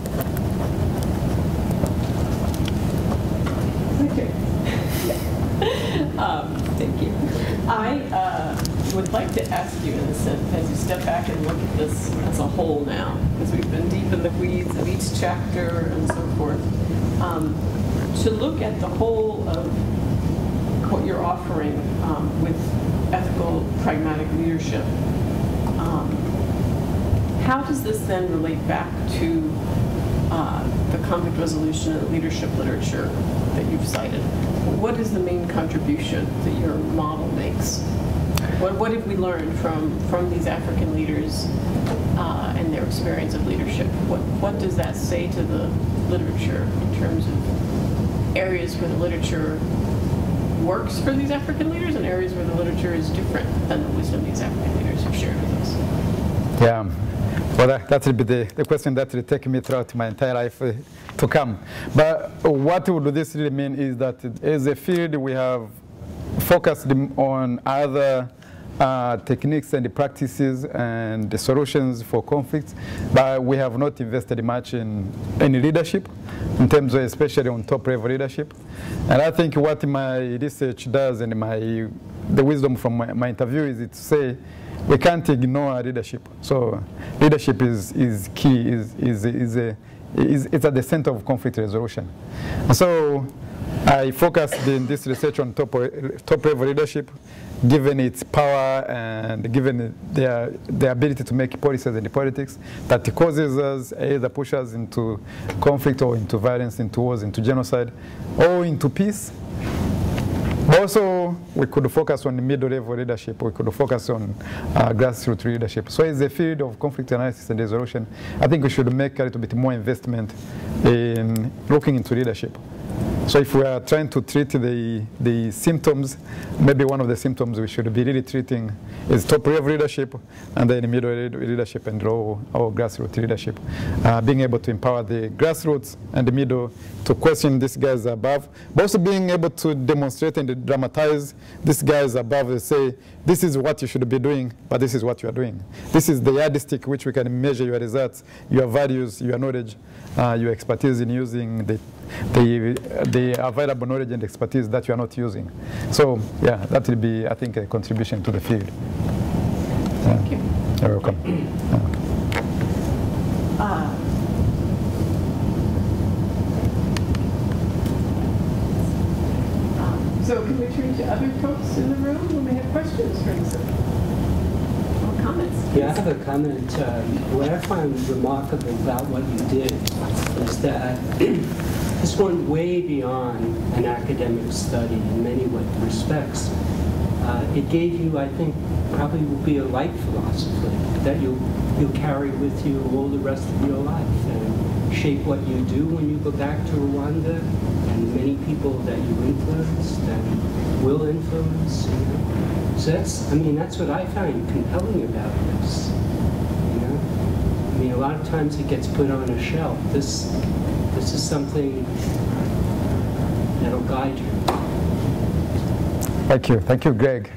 Um, Thank you. I uh, would like to ask you, in a sense, as you step back and look at this as a whole now, because we've been deep in the weeds of each chapter and so forth, um, to look at the whole of what you're offering um, with ethical, pragmatic leadership. Um, How does this then relate back to uh, the conflict resolution leadership literature that you've cited? What is the main contribution that your model makes? What, what have we learned from, from these African leaders uh, and their experience of leadership? What, what does that say to the literature in terms of areas where the literature works for these African leaders and areas where the literature is different than the wisdom these African leaders have shared with us? Yeah. Well, that, will be the, the question that will take me throughout my entire life uh, to come. But what would this really mean is that as a field we have focused on other uh, techniques and the practices and the solutions for conflicts, but we have not invested much in any leadership, in terms of especially on top level leadership. And I think what my research does and my the wisdom from my, my interview is it to say we can't ignore leadership. So leadership is, is key, is, is, is, a, is, it's at the center of conflict resolution. So I focused in this research on top, top level leadership, given its power and given their, their ability to make policies and politics that causes us, either push us into conflict or into violence, into wars, into genocide, or into peace. But also, we could focus on the middle-level leadership. We could focus on uh, grassroots leadership. So, as a field of conflict analysis and resolution, I think we should make a little bit more investment in looking into leadership. So if we are trying to treat the, the symptoms, maybe one of the symptoms we should be really treating is top level leadership, and then middle leadership and low or grassroots leadership. Uh, being able to empower the grassroots and the middle to question these guys above, but also being able to demonstrate and dramatize these guys above and say, this is what you should be doing, but this is what you are doing. This is the yardstick which we can measure your results, your values, your knowledge, uh, your expertise in using the, the, the available knowledge and expertise that you are not using. So yeah, that will be, I think, a contribution to the field. Thank you. You're welcome. Uh, So can we turn to other folks in the room who may have questions for us? Or comments? Yeah, I have a comment. Um, What I find remarkable about what you did is that this went way beyond an academic study in many respects. Uh, It gave you, I think, probably will be a life philosophy that you'll, you'll carry with you all the rest of your life and shape what you do when you go back to Rwanda and many people that you influenced and will influence. You know? So that's, I mean, that's what I find compelling about this. You know, I mean, a lot of times it gets put on a shelf. This, this is something that'll guide you. Thank you. Thank you, Greg.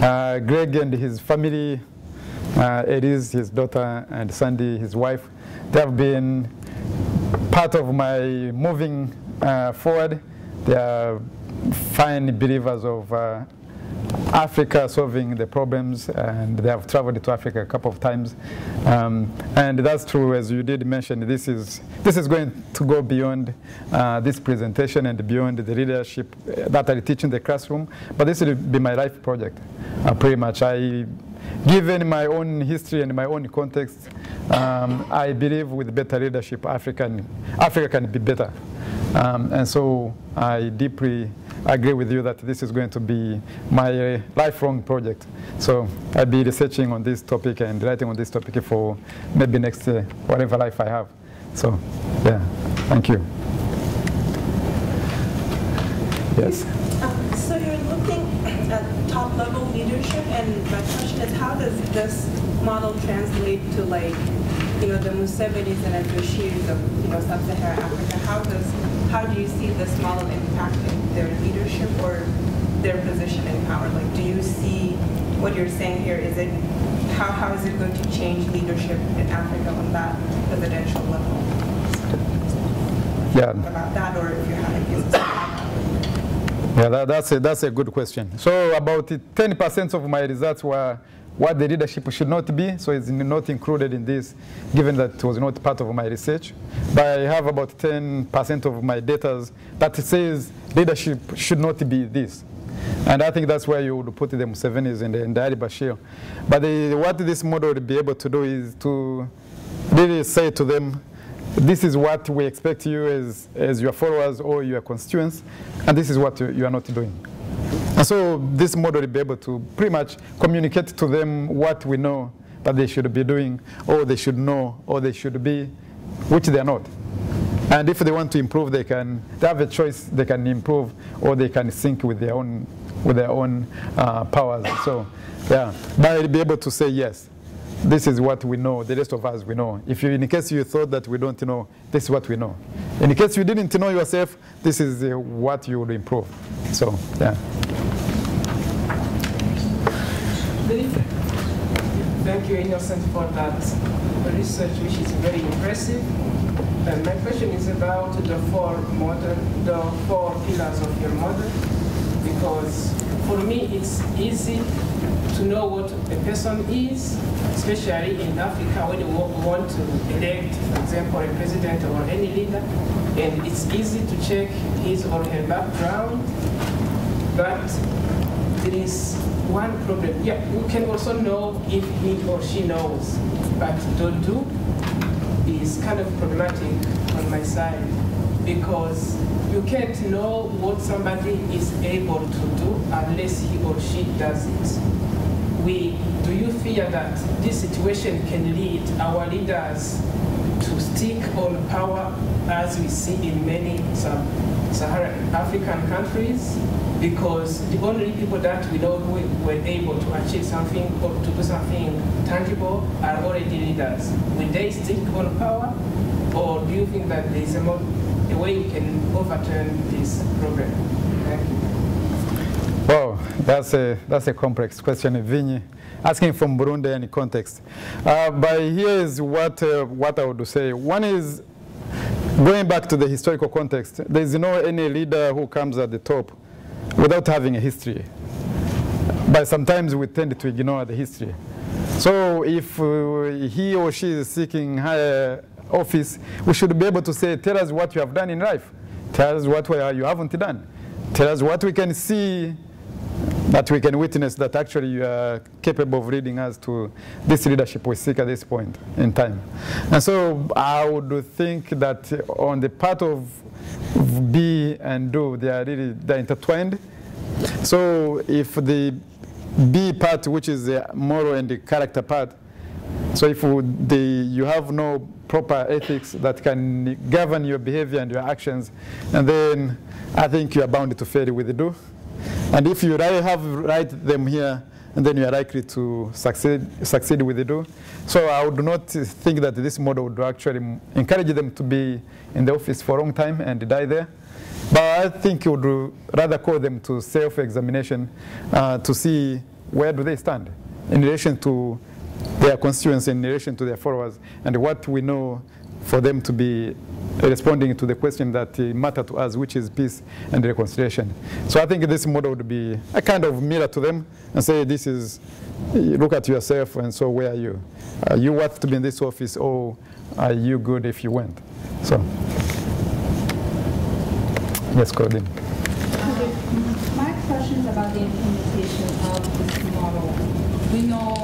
Uh, Greg and his family, uh, his daughter, and Sandy, his wife, they have been part of my moving uh, forward. They are fine believers of uh, Africa solving the problems, and they have traveled to Africa a couple of times. Um, and that's true, as you did mention, this is, this is going to go beyond uh, this presentation and beyond the leadership uh, that I teach in the classroom, but this will be my life project, uh, pretty much. I, given my own history and my own context, um, I believe with better leadership, Africa can be better. Um, and so I deeply agree with you that this is going to be my lifelong project. So I'll be researching on this topic and writing on this topic for maybe next uh, whatever life I have. So yeah, thank you. Yes. Um, So you're looking at top-level leadership, and my question is, how does this model translate to like, you know, the Musevenis and the Bashirs of, you know, sub-Saharan Africa? How does, how do you see this model impacting their leadership or their position in power? Like, do you see what you're saying here? Is it, how, how is it going to change leadership in Africa on that presidential level? Yeah. About that, or if you have that? Yeah, that, that's, a, that's a good question. So about 10% of my results were what the leadership should not be, so it's not included in this, given that it was not part of my research. But I have about 10% of my data that says leadership should not be this. And I think that's where you would put the Musevenis and the, and Ali Bashir. But the, what this model would be able to do is to really say to them, this is what we expect you as, as your followers or your constituents, and this is what you, are not doing. And so this model will be able to pretty much communicate to them what we know that they should be doing, or they should know, or they should be, which they are not. And if they want to improve, they can they have a choice. They can improve, or they can sync with their own with their own uh, powers. So, yeah, but I'll be able to say yes. This is what we know. The rest of us we know. If you, in case you thought that we don't know, this is what we know. In case you didn't know yourself, this is uh, what you would improve. So, yeah. Thank you, Innocent, for that research, which is very impressive. And my question is about the four model, the four pillars of your model, because for me it's easy to know what a person is, especially in Africa when you want to elect, for example, a president or any leader, and it's easy to check his or her background, but there is one problem. Yeah, we can also know if he or she knows, but don't do is kind of problematic on my side because you can't know what somebody is able to do unless he or she does it. We, do you fear that this situation can lead our leaders to stick on power as we see in many Saharan African countries because the only people that we know who were able to achieve something or to do something tangible are already leaders. Will they stick on power, or do you think that there is a, more, a way we can overturn this you. Wow, that's a, that's a complex question, Vinny. Asking from Burundi any context. Uh, but here is what, uh, what I would say. One is going back to the historical context. There is no any leader who comes at the top without having a history. But sometimes we tend to ignore the history. So if uh, he or she is seeking higher office, we should be able to say, tell us what you have done in life. Tell us what you haven't done. Tell us what we can see that we can witness that actually you are capable of leading us to this leadership we seek at this point in time. And so I would think that on the part of be and do, they are really they're intertwined. So if the be part, which is the moral and the character part, so if you have no proper ethics that can govern your behavior and your actions, and then I think you are bound to fail with the do. And if you have write them here, and then you are likely to succeed, succeed with the do. So I would not think that this model would actually encourage them to be in the office for a long time and die there. But I think it would rather call them to self-examination uh, to see where do they stand in relation to their constituents, in relation to their followers, and what we know for them to be responding to the question that uh, matter to us, which is peace and reconciliation. So I think this model would be a kind of mirror to them and say, this is, look at yourself, and so where are you? Are you worth to be in this office, or are you good if you went? So, yes, Claudine. My question is about the implementation of this model. We know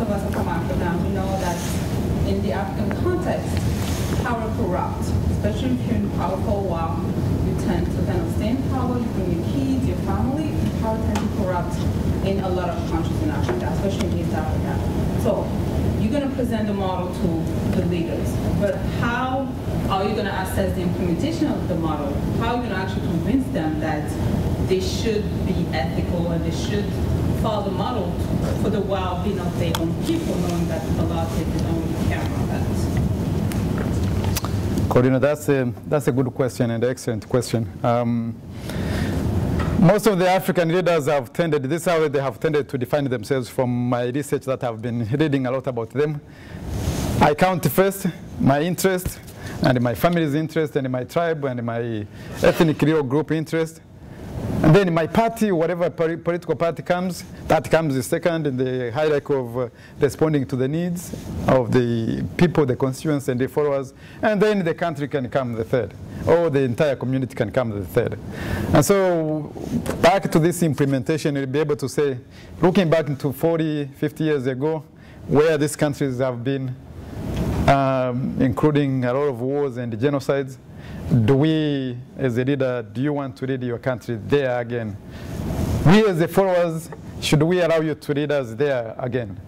of us are from Africa, we know that in the African context, power corrupt, especially if you're in power for a while. You tend to kind of stay in power, you bring your kids, your family, and power tends to corrupt in a lot of countries in Africa, especially in East Africa. So you're going to present the model to the leaders, but how are you going to assess the implementation of the model? How are you going to actually convince them that they should be ethical and they should follow the model for the well-being of their own people, knowing that people don't really care about that? Corina, that's a, that's a good question and excellent question. Um, most of the African leaders have tended, this is how they have tended to define themselves from my research that I've been reading a lot about them. I count first my interest and my family's interest and my tribe and my ethnic group interest. And then my party, whatever political party comes, that comes second in the hierarchy of uh, responding to the needs of the people, the constituents, and the followers. And then the country can come the third, or the entire community can come the third. And so back to this implementation, you'll be able to say, looking back into 40, 50 years ago, where these countries have been, um, including a lot of wars and genocides, do we, as a leader, do you want to lead your country there again? We as the followers, should we allow you to lead us there again?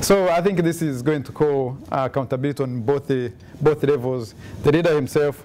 So I think this is going to call uh, accountability on both, the, both levels, the leader himself,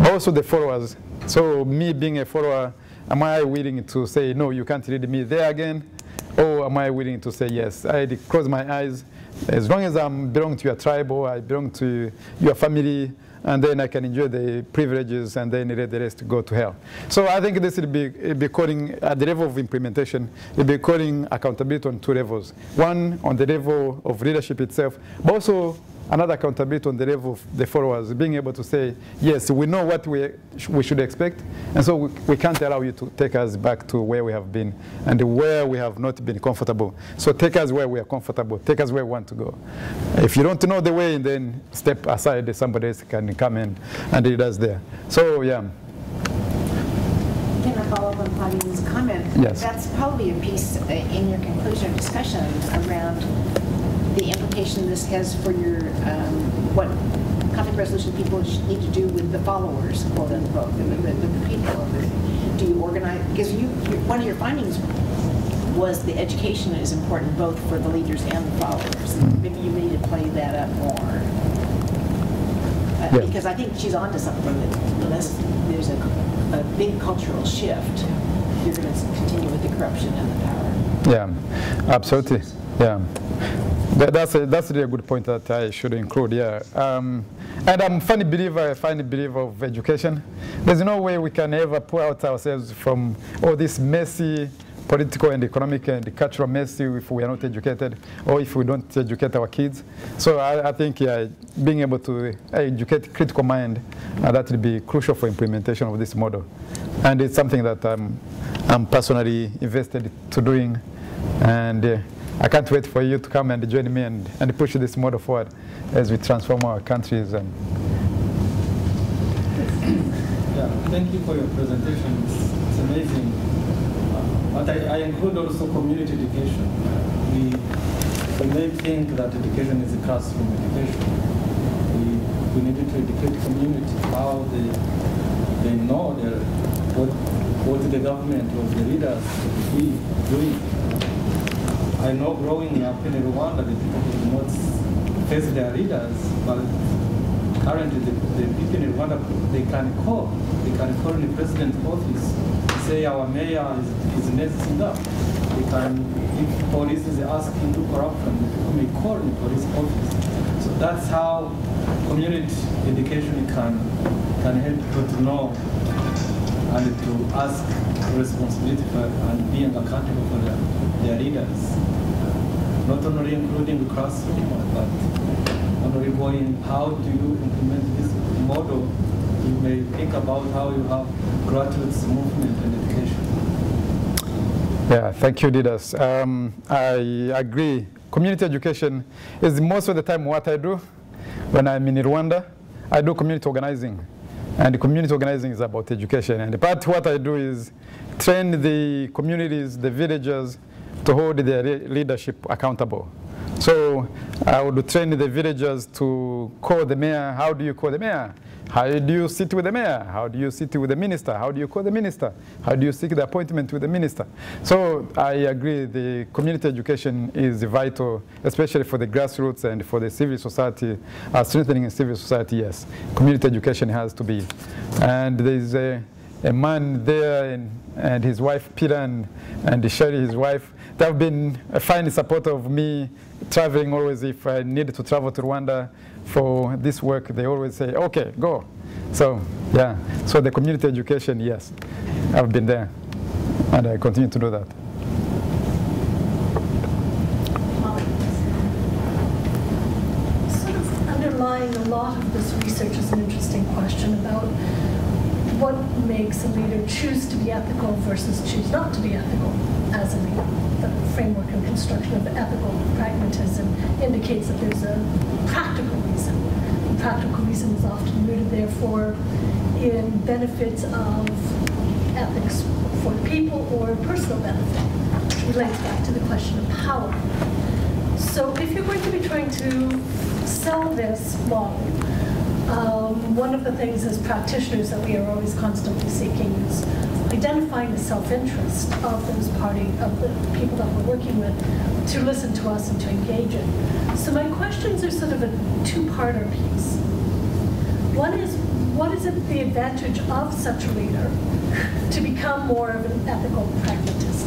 also the followers. So me being a follower, am I willing to say, no, you can't lead me there again? Or am I willing to say, yes, I close my eyes. As long as I'm belong to your tribe or I belong to your family, and then I can enjoy the privileges and then let the rest go to hell. So I think this will be, be calling, at the level of implementation, it will be calling accountability on two levels. One, on the level of leadership itself, but also another accountability on the level of the followers, being able to say, yes, we know what we, we should expect, and so we, we, can't allow you to take us back to where we have been and where we have not been comfortable. So take us where we are comfortable, take us where we want to go. If you don't know the way, then step aside, somebody else can come in and lead us there. So, yeah. Can I follow up on Claudine's comment? Yes. That's probably a piece uh, in your conclusion discussion around the implication this has for your, um, what conflict resolution people need to do with the followers, quote unquote, the, the, with the people. Do you organize, because you, one of your findings was the education is important both for the leaders and the followers. Maybe you need to play that up more. Uh, Yeah. Because I think she's onto something that unless there's a, a big cultural shift, you're going to continue with the corruption and the power. Yeah, absolutely. Yeah. That, that's a, that's really a good point that I should include, yeah. Um, and I'm a funny believer, a funny believer of education. There's no way we can ever pull out ourselves from all this messy political and economic and cultural mess if we are not educated or if we don't educate our kids. So I, I think yeah, being able to educate critical mind, uh, that will be crucial for implementation of this model. And it's something that I'm, I'm personally invested to doing. And uh, I can't wait for you to come and join me and, and push this model forward as we transform our countries. And Yeah, thank you for your presentation. It's, it's amazing. Uh, but I, I include also community education. We, we may think that education is a classroom education. We, we needed to educate community how they, they know their, what, what the government or the leaders should be doing. I know growing up in Rwanda, the people do not face their leaders, but currently the, the people in Rwanda, they can call. They can call in the president's office, say our mayor is, is messing up. They can, if police is asking to corruption, the people may call in the police office. So that's how community education can, can help people to know and to ask responsibility for and being accountable for their, their leaders. Not only including the classroom, but only going how do you implement this model. You may think about how you have graduates movement and education. Yeah, thank you, Didas. Um, I agree. Community education is most of the time what I do when I'm in Rwanda. I do community organizing. And community organizing is about education. And part what I do is train the communities, the villagers, to hold their leadership accountable. So I would train the villagers to call the mayor. How do you call the mayor? How do you sit with the mayor? How do you sit with the minister? How do you call the minister? How do you seek the appointment with the minister? So I agree the community education is vital, especially for the grassroots and for the civil society, uh, strengthening civil society, yes. Community education has to be. And there's a, a man there and, and his wife, Peter, and, and Sherry, his wife, they've been a fine supporter of me traveling always if I need to travel to Rwanda for this work, they always say, okay, go. So, yeah, so the community education, yes, I've been there, and I continue to do that. Sort of underlying a lot of this research is an interesting question about what makes a leader choose to be ethical versus choose not to be ethical as a leader. The framework and construction of ethical pragmatism indicates that there's a practical reason. The practical reason is often rooted, therefore, in benefits of ethics for people or personal benefit, which relates back to the question of power. So if you're going to be trying to sell this model, um, one of the things as practitioners that we are always constantly seeking is identifying the self-interest of those party, of the people that we're working with, to listen to us and to engage in. So my questions are sort of a two-parter piece. One is, what is it the advantage of such a leader to become more of an ethical pragmatist?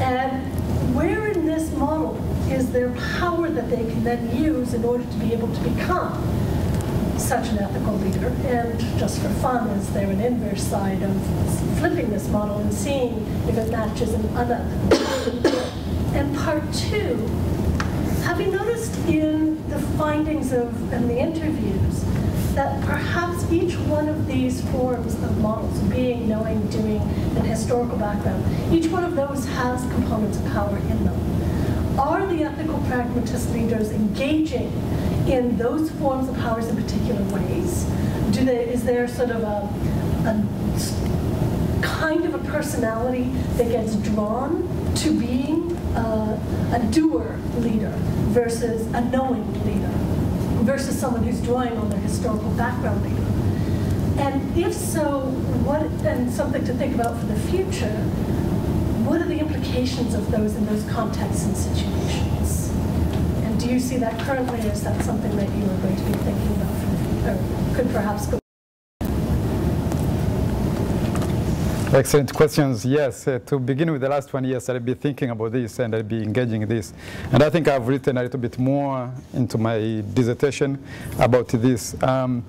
And where in this model is there power that they can then use in order to be able to become such an ethical leader? And just for fun, is there an inverse side of flipping this model and seeing if it matches an unethical? and part two, have you noticed in the findings of and the interviews that perhaps each one of these forms of models, being, knowing, doing, and historical background, each one of those has components of power in them. Are the ethical pragmatist leaders engaging in those forms of powers in particular ways? Do they, is there sort of a, a kind of a personality that gets drawn to being a, a doer leader versus a knowing leader versus someone who's drawing on their historical background leader? And if so, what, and something to think about for the future, what are the implications of those in those contexts and situations? Do you see that currently, is that something that you are going to be thinking about for or could perhaps go Excellent questions. Yes, uh, to begin with the last one, yes, I'll be thinking about this and I'll be engaging in this. And I think I've written a little bit more into my dissertation about this. Um,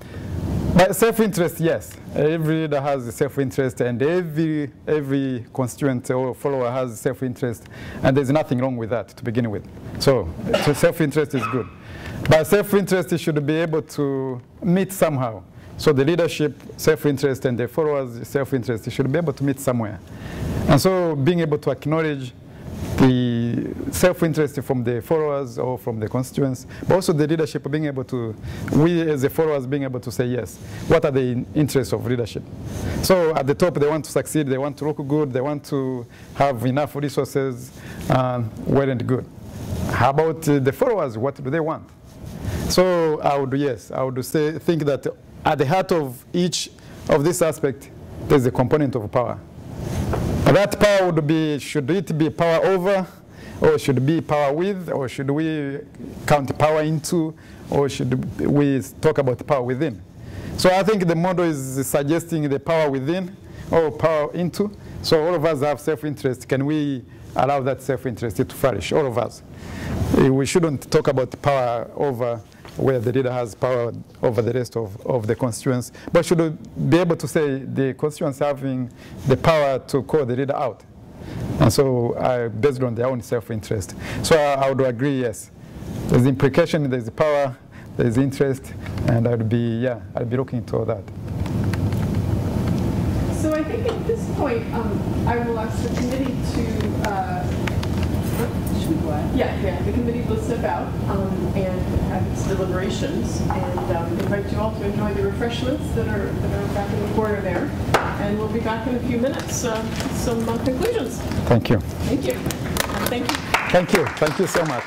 but self-interest, yes. Every leader has self-interest and every, every constituent or follower has self-interest. And there's nothing wrong with that to begin with. So, so self-interest is good. But self-interest should be able to meet somehow. So the leadership self-interest and the followers self-interest should be able to meet somewhere. And so being able to acknowledge the self-interest from the followers or from the constituents, but also the leadership being able to, we as the followers being able to say yes. What are the interests of leadership? So at the top, they want to succeed, they want to look good, they want to have enough resources, uh, well and good. How about uh, the followers? What do they want? So I would, yes, I would say, think that at the heart of each of this aspect, there's a component of power. That power would be, should it be power over, or should be power with, or should we count power into, or should we talk about power within? So I think the model is suggesting the power within or power into. So all of us have self-interest. Can we allow that self-interest to flourish, all of us? We shouldn't talk about power over where the leader has power over the rest of, of the constituents, but should be able to say the constituents having the power to call the leader out. And so uh, based on their own self-interest. So I, I would agree, yes. There's implication, there's power, there's interest, and I'd be, yeah, I'd be looking toward that. So I think at this point, um, I will ask the committee to, uh, should we go? Yeah, yeah, the committee will step out um, and have its deliberations and um, invite you all to enjoy the refreshments that are, that are back in the corner there. And we'll be back in a few minutes, uh, with some uh, conclusions. Thank you. Thank you. Thank you. Thank you. Thank you so much.